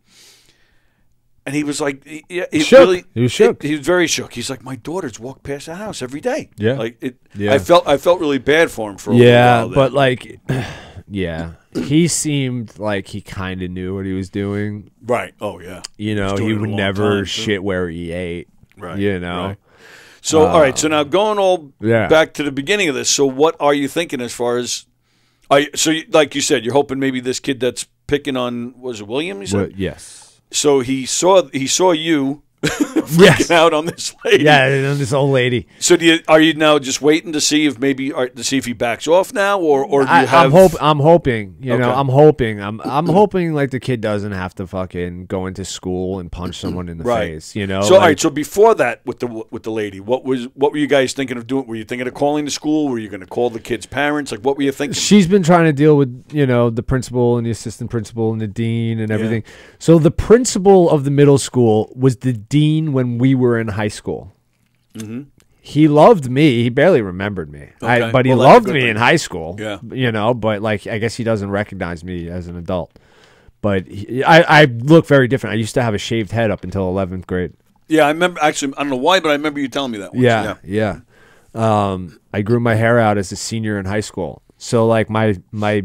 And he was like, he, he Shook. really, He was shook. He, was very shook. He's like, my daughters walk past the house every day. Yeah. like it. Yeah. I felt, I felt really bad for him for a Yeah, little while. but like, yeah, he seemed like he kind of knew what he was doing. right. Oh yeah. You know, he would never time, too. shit where he ate. Right. You know. right. So all right. So um, now going all Yeah. back to the beginning of this. So what are you thinking as far as? Are you, so you, like you said, you're hoping maybe this kid that's picking on was it William? You said. But yes. So he saw he saw you Yes. out on this lady. Yeah, and this old lady. So do you are you now just waiting to see if maybe or, to see if he backs off now or or do you I, have I'm hope I'm hoping, you know, I'm hoping, I'm I'm hoping like the kid doesn't have to fucking go into school and punch someone in the Right. face, you know. So all like- right. So before that, with the with the lady, what was what were you guys thinking of doing? Were you thinking of calling the school? Were you going to call the kid's parents? Like what were you thinking? she's been trying to deal with you know the principal and the assistant principal and the dean and everything so the principal of the middle school was the dean when we were in high school he loved me he barely remembered me I, but he Well, loved me thing. in high school Yeah. you know but like i guess he doesn't recognize me as an adult but he, I, I look very different i used to have a shaved head up until 11th grade yeah, I remember. Actually, I don't know why, but I remember you telling me that. Once. yeah, yeah. Um, I grew my hair out as a senior in high school. So like my my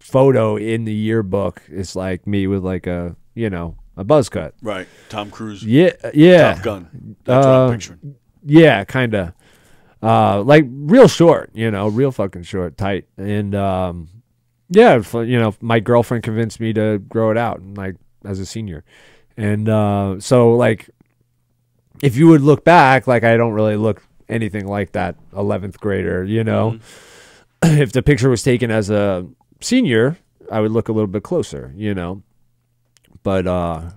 photo in the yearbook is like me with like a you know a buzz cut. Right. Tom Cruise. Yeah, yeah, Top Gun. That's what Uh, I'm picturing. yeah, kind of. Uh, like real short, you know, real fucking short, tight, and um, yeah, you know, my girlfriend convinced me to grow it out, like as a senior, and uh, so like, if you would look back, like I don't really look anything like that eleventh grader, you know. if the picture was taken as a senior, I would look a little bit closer, you know. But uh,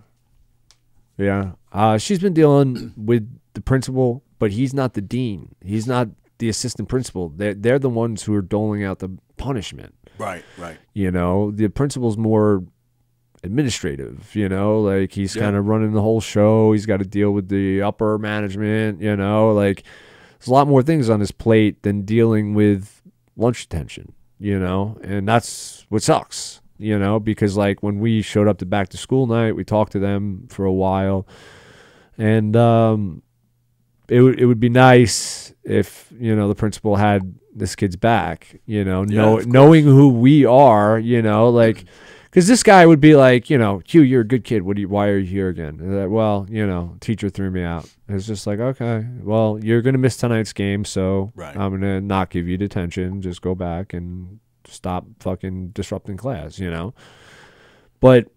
yeah, uh, she's been dealing with the principal, but he's not the dean. He's not the assistant principal. They're they're the ones who are doling out the punishment. Right. Right. You know, the principal's more administrative. You know, like he's Yeah. kind of running the whole show. He's got to deal with the upper management. You know, like there's a lot more things on his plate than dealing with lunch detention. You know, and that's what sucks. You know, because like when we showed up to back to school night, we talked to them for a while, and um, it would it would be nice if you know the principal had this kid's back. You know, Yeah, know knowing who we are. You know, like because this guy would be like, you know, Hugh, you're a good kid. What do you? Why are you here again? That, well, you know, teacher threw me out. It's just like, okay, well, you're gonna miss tonight's game, so Right. I'm gonna not give you detention. Just go back and stop fucking disrupting class. You know, but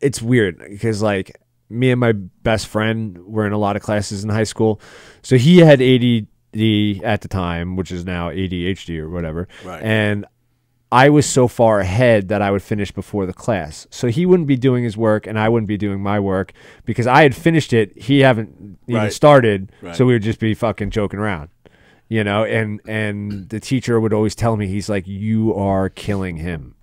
it's weird because like me and my best friend were in a lot of classes in high school. So he had ADD at the time, which is now ADHD or whatever. Right. And I was so far ahead that I would finish before the class. So he wouldn't be doing his work and I wouldn't be doing my work because I had finished it. He haven't even Right. started. Right. So we would just be fucking joking around. You know, and and the teacher would always tell me he's like you are killing him.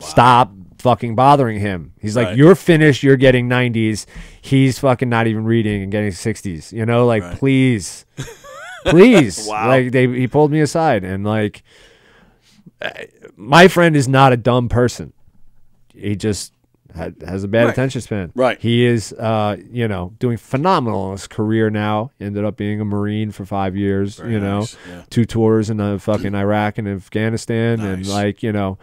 Stop fucking bothering him. He's like, you're finished. You're getting 90s. He's fucking not even reading and getting 60s. You know, like, Right. please, please. Wow. Like, they he pulled me aside and like, my friend is not a dumb person. He just had, has a bad Right. attention span. Right. He is, uh, you know, doing phenomenal in his career now. Ended up being a Marine for five years. Very you know, yeah. two tours in uh, fucking Iraq and Afghanistan, and like you know,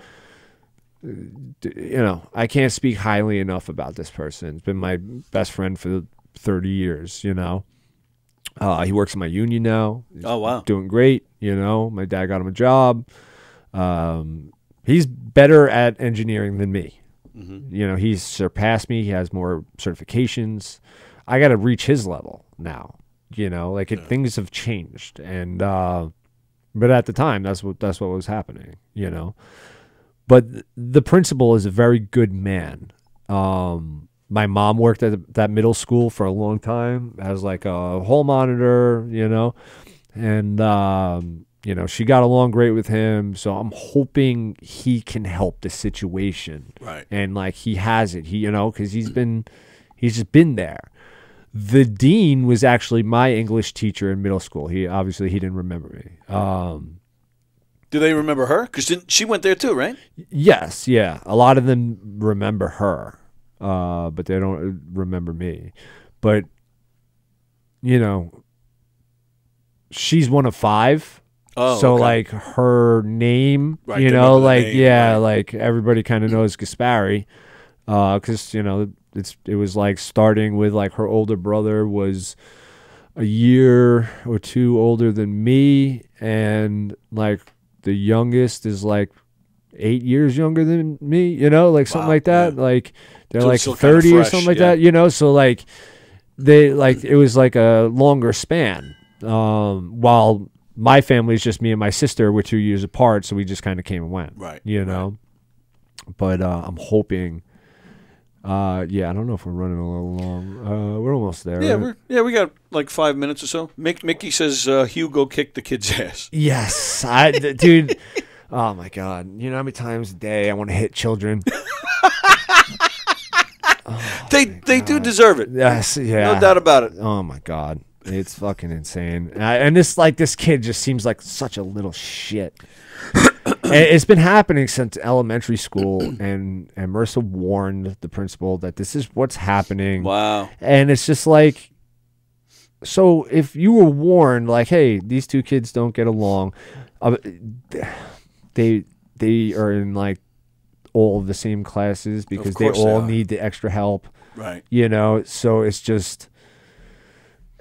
you know, I can't speak highly enough about this person. It's been my best friend for 30 years, you know. Uh, he works in my union now. He's Oh wow. doing great, you know. My dad got him a job. Um, he's better at engineering than me. Mm-hmm. You know, he's surpassed me. He has more certifications. I got to reach his level now. You know, like it, things have changed, and uh, but at the time, that's what that's what was happening. You know, but th- the principal is a very good man. Um, my mom worked at that middle school for a long time as like a hall monitor, you know, and um, you know she got along great with him. So I'm hoping he can help the situation, Right. and like he has it, he you know, because he's been he's just been there. The dean was actually my English teacher in middle school. He obviously he didn't remember me. Um, Do they remember her? Because she went there too, right? Yes, yeah. A lot of them remember her, uh, but they don't remember me. But you know, she's one of five. Oh, so okay. like her name, Right, you know, like name, yeah, right. like everybody kind of knows Gaspari, because you know it's it was like starting with like her older brother was a year or two older than me, and like the youngest is like eight years younger than me, you know, like something Wow, like that. yeah. Like they're So like thirty or something like yeah. that, you know. So like they like it was like a longer span. Um, while my family's just me and my sister, we're two years apart, so we just kind of came and went, Right, You right. know, but uh, I'm hoping. Uh, yeah, I don't know if we're running a little long. Uh, we're almost there. Yeah, right? we're yeah we got like five minutes or so. Mick, Mickey says uh, Hugo kicked the kid's ass. Yes, I, d- dude. Oh my god! You know how many times a day I want to hit children? they they do deserve it. Yes, yeah, No doubt about it. Oh my god, it's fucking insane. And, I, and this like this kid just seems like such a little shit. It's been happening since elementary school, and and Marissa warned the principal that this is what's happening. Wow. And it's just like, so if you were warned, like, hey, these two kids don't get along, uh, they they are in like all of the same classes because they course they all need the extra help, Right. you know. So it's just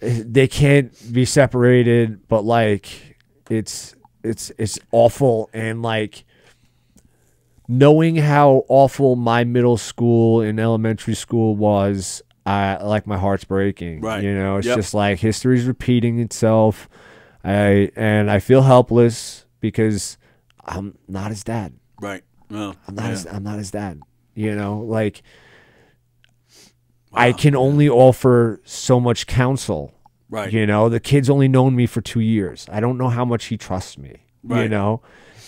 they can't be separated, but like it's it's it's awful and like knowing how awful my middle school and elementary school was I like my heart's breaking Right. you know it's Yep. just like history's repeating itself I and I feel helpless because I'm not his dad Right. Well, I'm not yeah. his, I'm not his dad you know like I can only offer so much counsel right. you know, the kid's only known me for two years. I don't know how much he trusts me. Right. You know,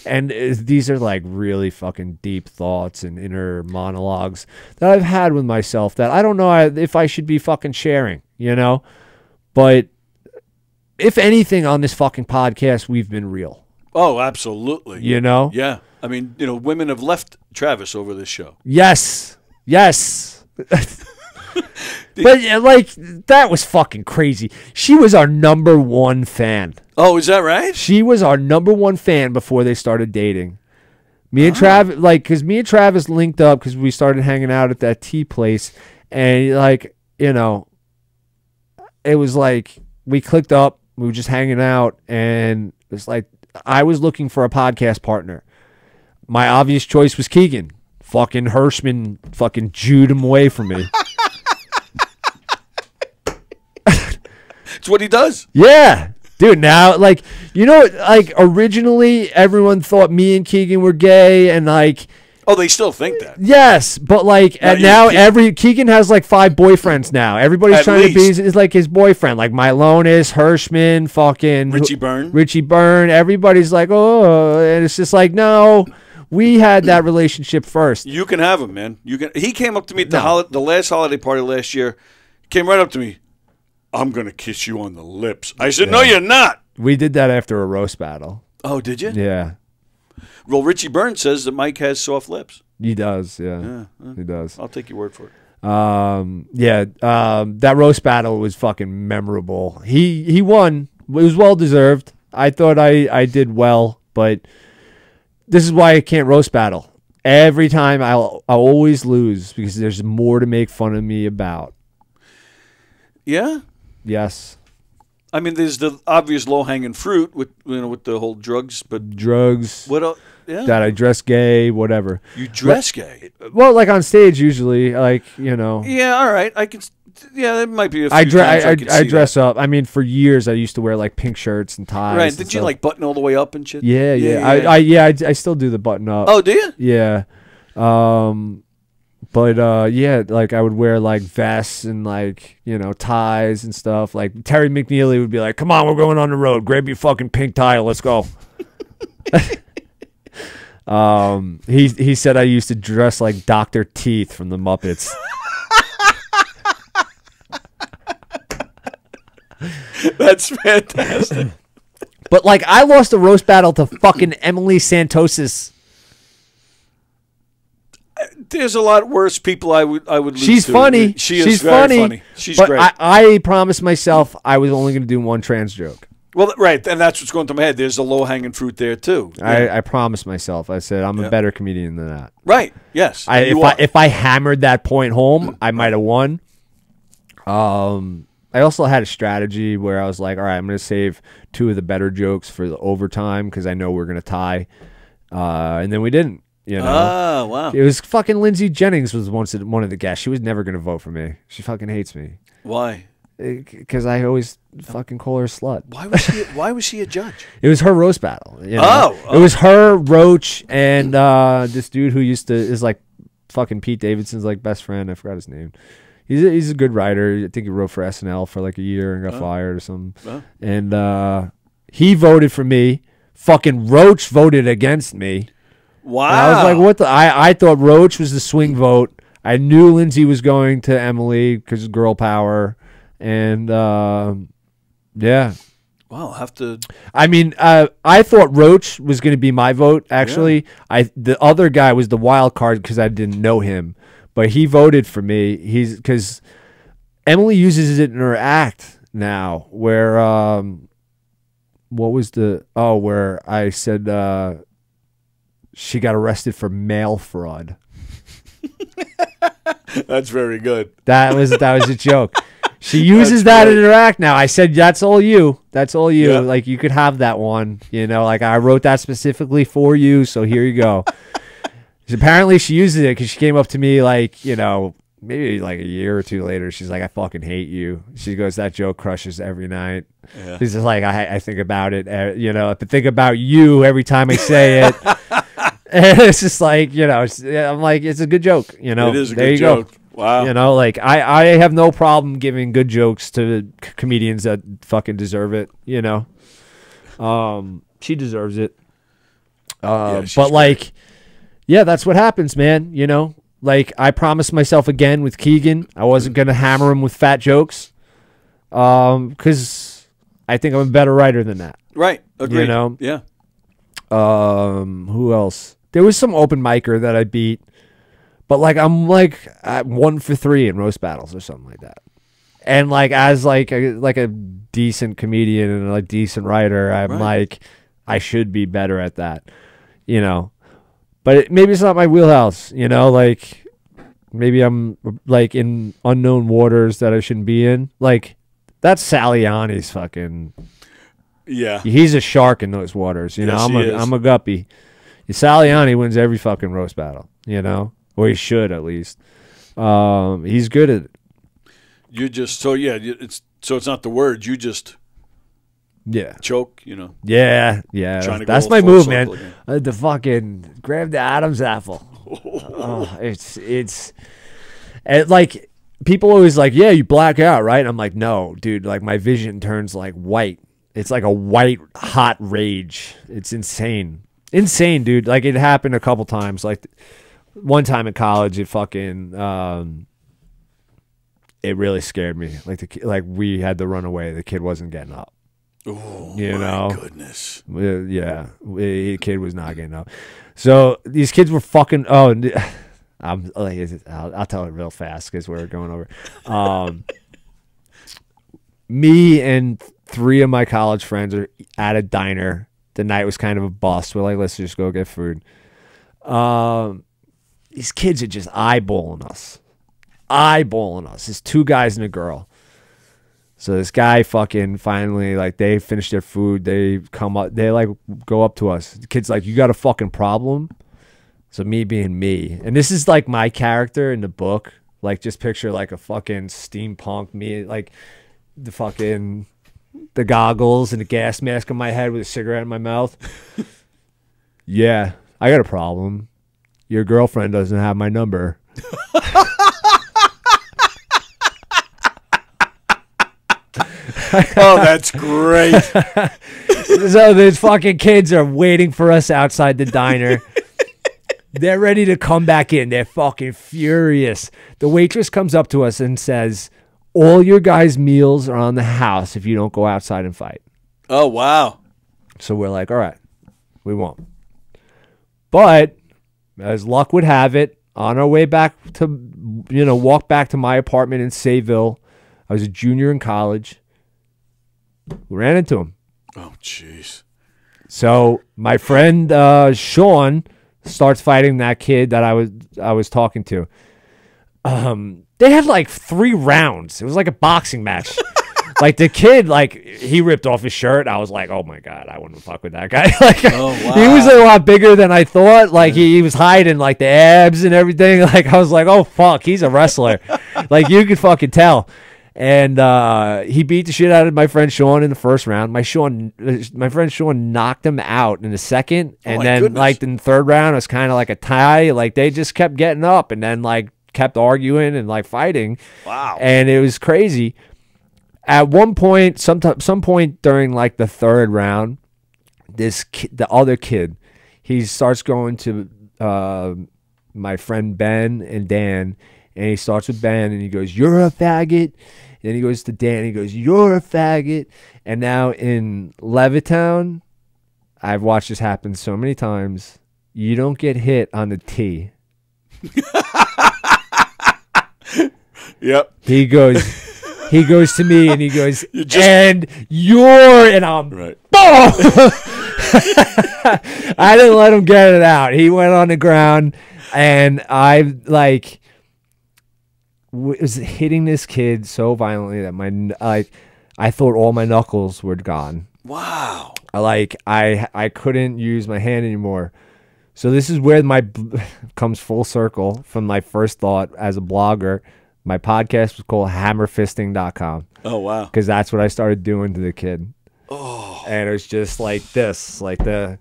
and these are like really fucking deep thoughts and inner monologues that I've had with myself that I don't know if I should be fucking sharing. You know, but if anything on this fucking podcast, we've been real. Oh, absolutely. You know. Yeah. I mean, you know, women have left Travis over this show. Yes. Yes. but yeah, like that was fucking crazy. She was our number one fan. Oh, is that right? She was our number one fan before they started dating. Me and oh. Travis, like, because me and Travis linked up because we started hanging out at that tea place, and like, you know, it was like we clicked up. We were just hanging out, and it's like I was looking for a podcast partner. My obvious choice was Keegan. Fucking Hirschman, fucking jewed him away from me. It's what he does. Yeah. Dude, now like you know like originally everyone thought me and Keegan were gay and like Oh, they still think that. yes, but like and now Ke- every Keegan has like five boyfriends now. Everybody's At trying to be least. is like his boyfriend, like Mylonis, Hirschman, fucking Richie Byrne. Richie Byrne. Everybody's like, "Oh," and it's just like, "No, we had that relationship first. You can have him, man. You can. He came up to me at the No. the last holiday party last year. Came right up to me. I'm gonna kiss you on the lips. I said, No, you're not. We did that after a roast battle. Oh, did you? Yeah. Well, Richie Burns says that Mike has soft lips. He does, yeah. Yeah, He does. I'll take your word for it. Um, yeah, um, that roast battle was fucking memorable. He he won. It was well deserved. I thought I I did well, but this is why I can't roast battle. Every time I'll I always lose because there's more to make fun of me about. Yeah. Yes, I mean, there's the obvious low hanging fruit with you know with the whole drugs, but drugs. what else? Yeah, That I dress gay, whatever. you dress gay. Well, like on stage usually, like you know. Yeah, all right. I can. Yeah, that might be. A few I, dre- I, I, I dress up. I mean, for years I used to wear like pink shirts and ties. Right? Did you like button all the way up and shit? Yeah, yeah. I, I yeah, I, I still do the button up. oh, do you? Yeah. Um But uh, yeah, like I would wear like vests and like you know ties and stuff. Like Terry McNeely would be like, "Come on, we're going on the road. Grab your fucking pink tie. Let's go." um, he he said I used to dress like Doctor Teeth from the Muppets. That's fantastic. But like I lost a roast battle to fucking Emily Santosis. There's a lot worse people I would I would. Lose She's to. funny. She is She's funny. funny. She's but great. I, I promised myself I was only going to do one trans joke. well, right, and that's what's going through my head. There's a low hanging fruit there too. I, I promised myself. I said I'm Yeah. a better comedian than that. right. Yes. I, if I if I hammered that point home, I might have won. Um, I also had a strategy where I was like, all right, I'm going to save two of the better jokes for the overtime because I know we're going to tie. Uh, and then we didn't. You know, Ah, wow. it was fucking Lindsay Jennings was once one of the guests. She was never going to vote for me. She fucking hates me Why? because I always fucking call her a slut. Why was she? why was he a judge? It was her roast battle. you know? Oh, oh. it was her, Roach, and uh, this dude who used to is like fucking Pete Davidson's like best friend. I forgot his name. He's a, he's a good writer. I think he wrote for SNL for like a year and got fired or something. Oh. And uh, he voted for me. Fucking Roach voted against me. Wow. And I was like, what the? I, I thought Roach was the swing vote. I knew Lindsay was going to Emily because girl power. And um yeah, Wow. I'll have to. I mean, uh, I thought Roach was going to be my vote. Actually, I the other guy was the wild card because I didn't know him, but he voted for me. He's because Emily uses it in her act now. Where um, what was the oh where I said uh, she got arrested for mail fraud. That's very good. That was that was a joke. She uses that in her act now. I said that's all you. That's all you. Yeah. Like you could have that one. You know, like I wrote that specifically for you. So here you go. apparently she uses it because she came up to me like you know maybe like a year or two later. She's like, I fucking hate you. She goes, that joke crushes every night. Yeah. She's just like, I, I think about it. Uh, you know, I think about you every time I say it. And it's just like you know, I'm like, it's a good joke. You know, it is a there good you joke. go. Wow. You know, like I, I have no problem giving good jokes to c- comedians that fucking deserve it. You know, um, she deserves it. Uh, she's but great. like, yeah, that's what happens, man. You know, like I promised myself again with Keegan, I wasn't gonna hammer him with fat jokes, um, because I think I'm a better writer than that. Right. Agreed. know? Yeah. Um, who else? There was some open micer that I beat, but like I'm like at one for three in roast battles or something like that. And like as like a like a decent comedian and a decent writer, I'm Right. like I should be better at that, you know. But it, maybe it's not my wheelhouse, you know. Like maybe I'm like in unknown waters that I shouldn't be in. Like that's Saliani's fucking Yeah. He's a shark in those waters. You know, Yes, I'm a is. am a guppy. Saliani wins every fucking roast battle. You know, or he should at least. Um, he's good at it. You just so yeah. It's so it's not the words. You just Yeah, choke. You know. yeah, yeah. That's my move, man. Uh, the fucking grab the Adam's apple. oh, it's it's and like people always like, yeah, you black out, right? I'm like, no, dude. Like my vision turns like white. It's like a white hot rage. It's insane, insane, dude. Like it happened a couple times. Like one time in college, it fucking um, it really scared me. Like the like we had to run away. The kid wasn't getting up. Oh You my know. goodness. Yeah, the kid was not getting up. So these kids were fucking. Oh, I'm like, I'll, I'll tell it real fast because we're going over. Um, me and three of my college friends are at a diner. The night was kind of a bust. We're like, let's just go get food. Um, these kids are just eyeballing us, eyeballing us. It's two guys and a girl. So this guy fucking finally like they finish their food, they come up, they like go up to us. The kid's like, "You got a fucking problem?" So me being me, and this is like my character in the book. Like just picture like a fucking steampunk me, like the fucking the goggles and the gas mask on my head with a cigarette in my mouth. yeah, I got a problem. Your girlfriend doesn't have my number. Oh, that's great. so these fucking kids are waiting for us outside the diner. They're ready to come back in. They're fucking furious. The waitress comes up to us and says, All your guys' meals are on the house if you don't go outside and fight. Oh, wow. So we're like, All right, we won't. But as luck would have it, on our way back to, you know, walk back to my apartment in Sayville, I was a junior in college. We ran into him. Oh, jeez. So my friend uh, Sean starts fighting that kid that I was I was talking to. Um, they had like three rounds. It was like a boxing match. like the kid, like he ripped off his shirt. I was like, oh my god, I wouldn't fuck with that guy. like Oh, he was a lot bigger than I thought. Like he, he was hiding like the abs and everything. Like I was like, oh fuck, he's a wrestler. like you could fucking tell. And uh, he beat the shit out of my friend Sean in the first round. My Sean, my friend Sean knocked him out in the second, and my then goodness. like in the third round, it was kind of like a tie. Like they just kept getting up, and then like kept arguing and like fighting. Wow. And it was crazy. At one point, sometime, some point during like the third round, this the other kid, he starts going to uh, my friend Ben and Dan, and he starts with Ben, and he goes, "You're a faggot." Then he goes to Dan, and he goes, "You're a faggot." And now in Levittown, I've watched this happen so many times. You don't get hit on the T. Yep. He goes, he goes to me and he goes, just- and you're, and I'm, Right. boom! I didn't let him get it out. He went on the ground and I like was hitting this kid so violently that my, like, I thought all my knuckles were gone. Wow. Like I, I couldn't use my hand anymore. So this is where my comes full circle from my first thought as a blogger. My podcast was called hammerfisting.com Oh, wow. because that's what I started doing to the kid. Oh. And it was just like this, like the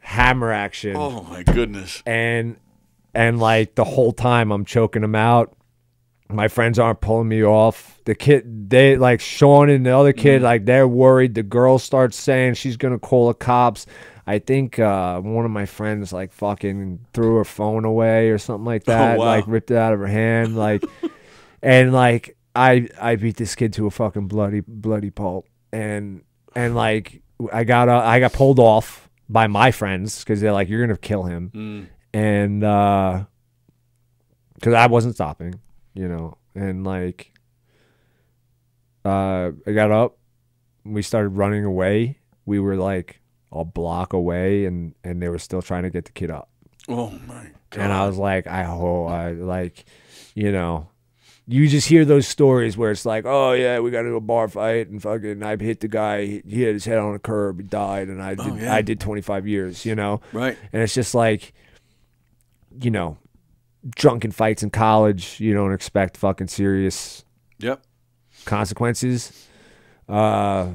hammer action. Oh, my goodness. And and like the whole time I'm choking him out. My friends aren't pulling me off. The kid they like Sean and the other kid, like they're worried. The girl starts saying she's gonna call the cops. I think uh, one of my friends like fucking threw her phone away or something like that. wow. Like ripped it out of her hand. Like and like I I beat this kid to a fucking bloody bloody pulp, and and like I got uh, I got pulled off by my friends because they're like you're gonna kill him, Mm. and uh, because I wasn't stopping, you know, and like uh I got up, we started running away. We were like a block away, and and they were still trying to get the kid up. Oh, my God. And I was like, I hope, I like, you know, you just hear those stories where it's like, oh yeah, we got into a bar fight and fucking I hit the guy, he, he hit his head on a curb, he died, and I did, Oh, yeah. I did 25 years, you know, right. and it's just like, you know, drunken fights in college, you don't expect fucking serious Yep. consequences. Uh,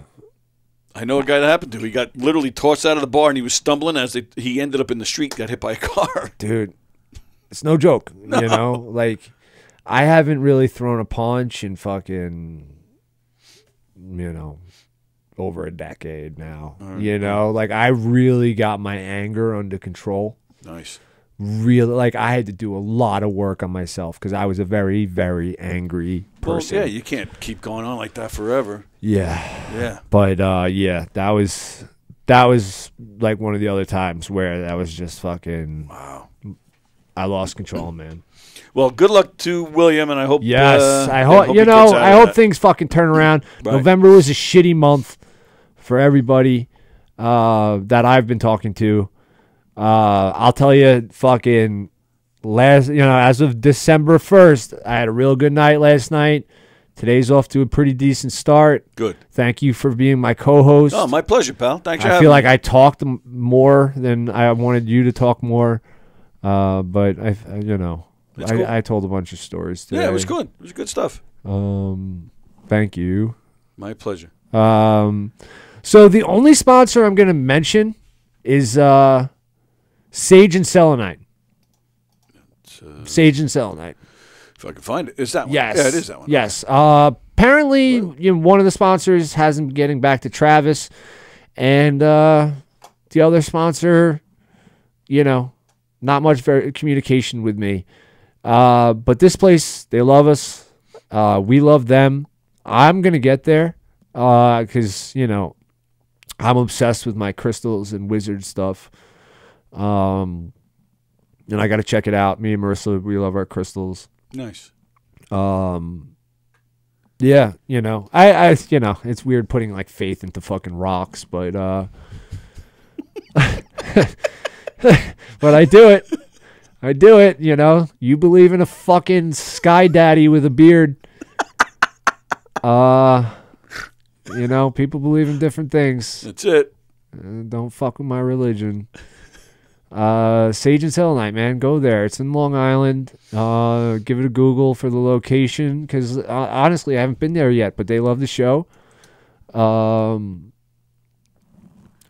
I know a guy that happened to. He got literally tossed out of the bar and he was stumbling as they, he ended up in the street, got hit by a car. dude, it's no joke. You know, like I haven't really thrown a punch in fucking, you know, over a decade now. You know, like I really got my anger under control. Nice. Really, like I had to do a lot of work on myself because I was a very, very angry Well, person. yeah, you can't keep going on like that forever. yeah. Yeah. But uh, yeah, that was that was like one of the other times where that was just fucking. Wow. I lost control, man. Well, good luck to William, and I hope. Yes, uh, I yeah, hope you know. I hope things fucking turn around. Right. November was a shitty month for everybody uh, that I've been talking to. Uh, I'll tell you, fucking last, you know, as of December first, I had a real good night last night. Today's off to a pretty decent start. Good. Thank you for being my co-host. Oh, my pleasure, pal. Thanks for I feel like me. I talked more than I wanted you to talk more, uh, but I, I- you know, I, cool. I told a bunch of stories today. Yeah, it was good. It was good stuff. Um, thank you. My pleasure. Um, so the only sponsor I'm going to mention is uh, Sage and Selenite. Sage and Selenite. If I can find it, is that one? Yes. Yeah, it is that one. Yes. Uh, apparently, you know, one of the sponsors hasn't been getting back to Travis, and uh, the other sponsor, you know, not much communication with me. Uh, but this place, they love us. Uh, we love them. I'm gonna get there because you know I'm obsessed with my crystals and wizard stuff. Um, and I got to check it out. Me and Marissa, we love our crystals. Nice. Um, yeah, you know, I, I, you know, it's weird putting like faith into fucking rocks, but uh, but I do it. I do it. You know, you believe in a fucking sky daddy with a beard. Uh, you know, people believe in different things. That's it. Uh, don't fuck with my religion. Uh, Sage and Selenite, man, go there. It's in Long Island. Uh, give it a Google for the location because uh, honestly, I haven't been there yet, but they love the show. Um,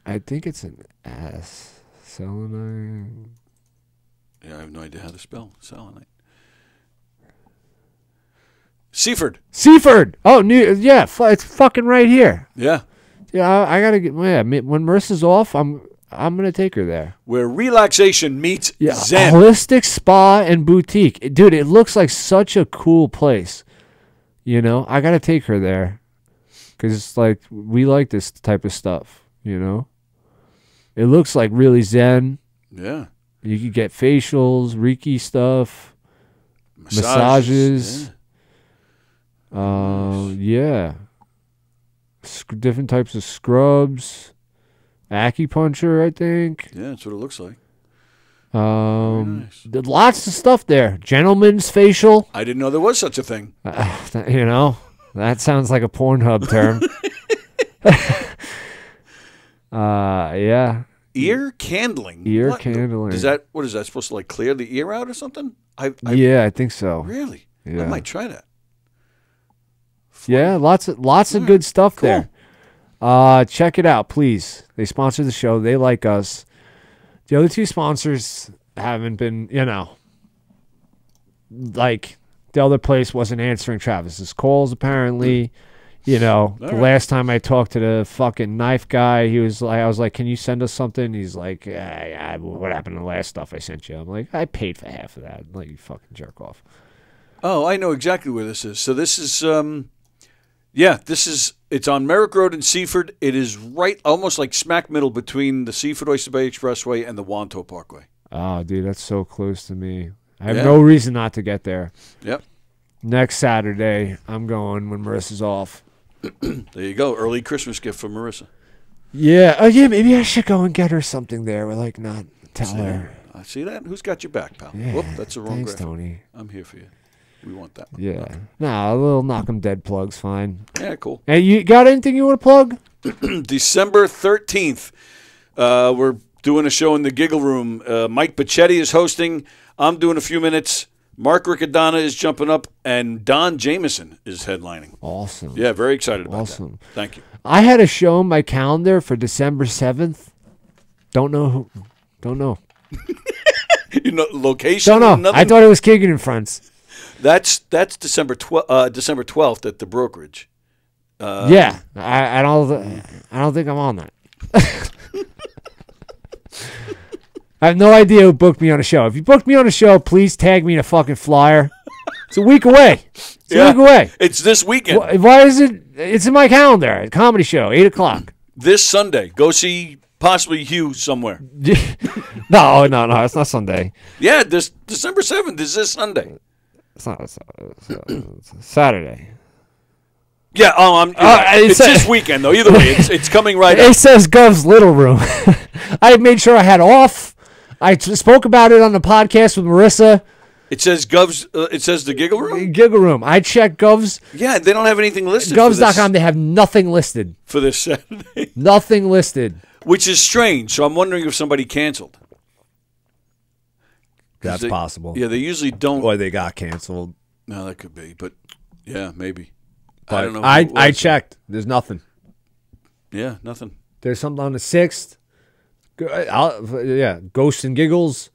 I think it's an S. Selenite. Yeah, I have no idea how to spell selenite. Seaford. Seaford. Oh, new. Yeah, it's fucking right here. Yeah. Yeah, I, I gotta get. Yeah, when Marissa's off, I'm I'm gonna take her there. Where relaxation meets Yeah, zen. holistic spa and boutique, dude. It looks like such a cool place. You know, I gotta take her there because it's like we like this type of stuff. You know, it looks like really zen. Yeah. You could get facials, Reiki stuff, Massages. Massages. Yeah. uh, yeah, Sc- different types of scrubs, acupuncture. I think. Yeah, that's what it looks like. Um, nice. th- lots of stuff there. Gentleman's facial. I didn't know there was such a thing. Uh, you know, that sounds like a Pornhub term. uh, yeah, Ear candling. Ear What candling. Is that what is that supposed to like clear the ear out or something? I, I yeah, I think so. really. Yeah. I might try that. Yeah, lots of lots of good stuff cool. there. Uh, check it out, please. They sponsor the show. They like us. The other two sponsors haven't been, you know, like the other place wasn't answering Travis's calls. Apparently, you know, the right. last time I talked to the fucking knife guy, he was like, I was like, "Can you send us something?" He's like, yeah, yeah, "What happened to the last stuff I sent you?" I'm like, "I paid for half of that." I'm like, you fucking jerk off. Oh, I know exactly where this is. So this is um yeah, this is it's on Merrick Road in Seaford. It is right almost like smack middle between the Seaford Oyster Bay Expressway and the Wantagh Parkway. Oh, dude, that's so close to me. I have Yeah. no reason not to get there. Yep. Next Saturday, I'm going when Marissa's off. There you go. Early Christmas gift for Marissa. Yeah. Oh, yeah. Maybe I should go and get her something there. We're like, not tell See her. I see that. Who's got your back, pal? Yeah. Whoop, that's the wrong Thanks, graphic. Tony. I'm here for you. We want that. one. Yeah. Nah, a little knock 'em dead plug's fine. Yeah, cool. Hey, you got anything you want to plug? December 13th, uh, we're doing a show in the Giggle Room. Uh, Mike Pachetti is hosting. I'm doing a few minutes. Mark Riccadonna is jumping up, and Don Jameson is headlining. Awesome. Yeah, very excited about Awesome. that. Thank you. I had a show on my calendar for December 7th. Don't know who. Don't know. You know, location. Don't know. nothing? I thought it was Keegan and Friends. That's that's December 12th. Uh, December 12th at the brokerage. Uh, yeah. I, I don't. I don't think I'm on that. I have no idea who booked me on a show. If you booked me on a show, please tag me in a fucking flyer. It's a week away. It's a Yeah. week away. It's this weekend. Why, why is it? It's in my calendar. A comedy show, eight o'clock. This Sunday. Go see possibly Hugh somewhere. no, no, no. It's not Sunday. Yeah, this December 7th is this Sunday. It's not. It's, it's, it's Saturday. Yeah, oh, I'm, Uh, it's, it's- this weekend though. Either way, it's it's coming right It up. says Gov's Little Room. I made sure I had off. I t- spoke about it on the podcast with Marissa. It says Gov's. Uh, it says the Giggle Room. Giggle Room. I checked Gov's Yeah, they don't have anything listed. Govs.com. They have nothing listed. for this Saturday, Nothing listed. which is strange. So I'm wondering if somebody canceled. That's they- possible. Yeah, they usually don't. Or they got canceled. No, that could be, but yeah, maybe. But I don't know. I, I checked. There's nothing. Yeah, nothing. There's something on the sixth. I'll, yeah, Ghosts and Giggles.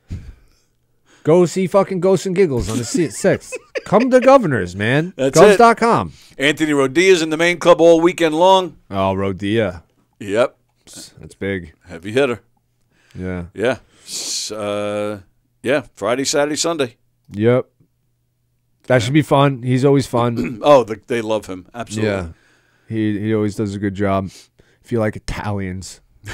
Go see fucking Ghosts and Giggles on the sixth. Come to Governors, man. That's. Govs.com. Anthony Rodia's in the main club all weekend long. Oh, Rodia. Yep, That's big. heavy hitter. Yeah. Yeah, uh, yeah. Friday, Saturday, Sunday. Yep. That should be fun. He's always fun. Oh, the, they love him. Absolutely. yeah. He he always does a good job. If you like Italians.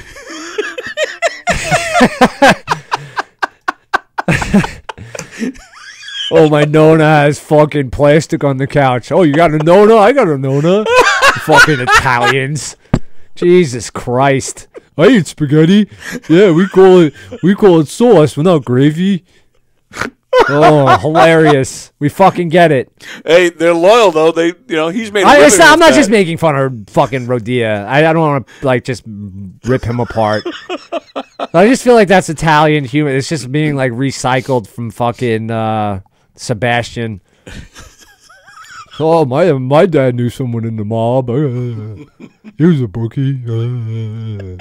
oh, my Nona has fucking plastic on the couch. Oh, you got a Nona? I got a Nona. fucking Italians. Jesus Christ. I eat spaghetti. Yeah, we call it we call it sauce without gravy. Oh, hilarious. We fucking get it. Hey, they're loyal though. They, you know, he's made. a I, I'm with not just making fun of fucking Rodia. I, I don't want to like just rip him apart. I just feel like that's Italian humor. It's just being like recycled from fucking uh, Sebastian. oh my! My dad knew someone in the mob. He was a bookie.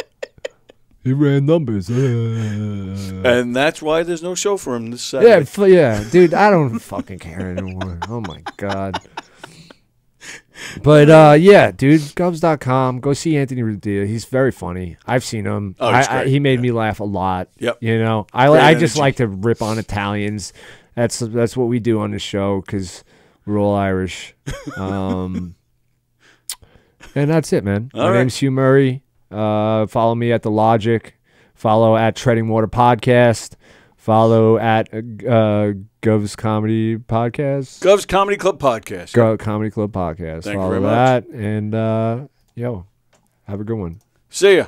He ran numbers. Uh. And that's why there's no show for him this Yeah, Saturday. f- yeah, dude. I don't fucking care anymore. Oh my god. But uh, yeah, dude, Govs.com. Go see Anthony Rodia. He's very funny. I've seen him. Oh, I, I, he made me laugh a lot. Yep. You know, I Great I just like to rip on Italians. That's that's what we do on the show because we're all Irish. Um, and that's it, man. All My right. name's Hugh Murray. Uh, follow me at the Logic. Follow at Treading Water Podcast. Follow at uh, uh, Gov's Comedy Podcast. Gov's Comedy Club podcast. Go Comedy Club Podcast. Thank you Follow very much. that and uh, yo, have a good one. See ya.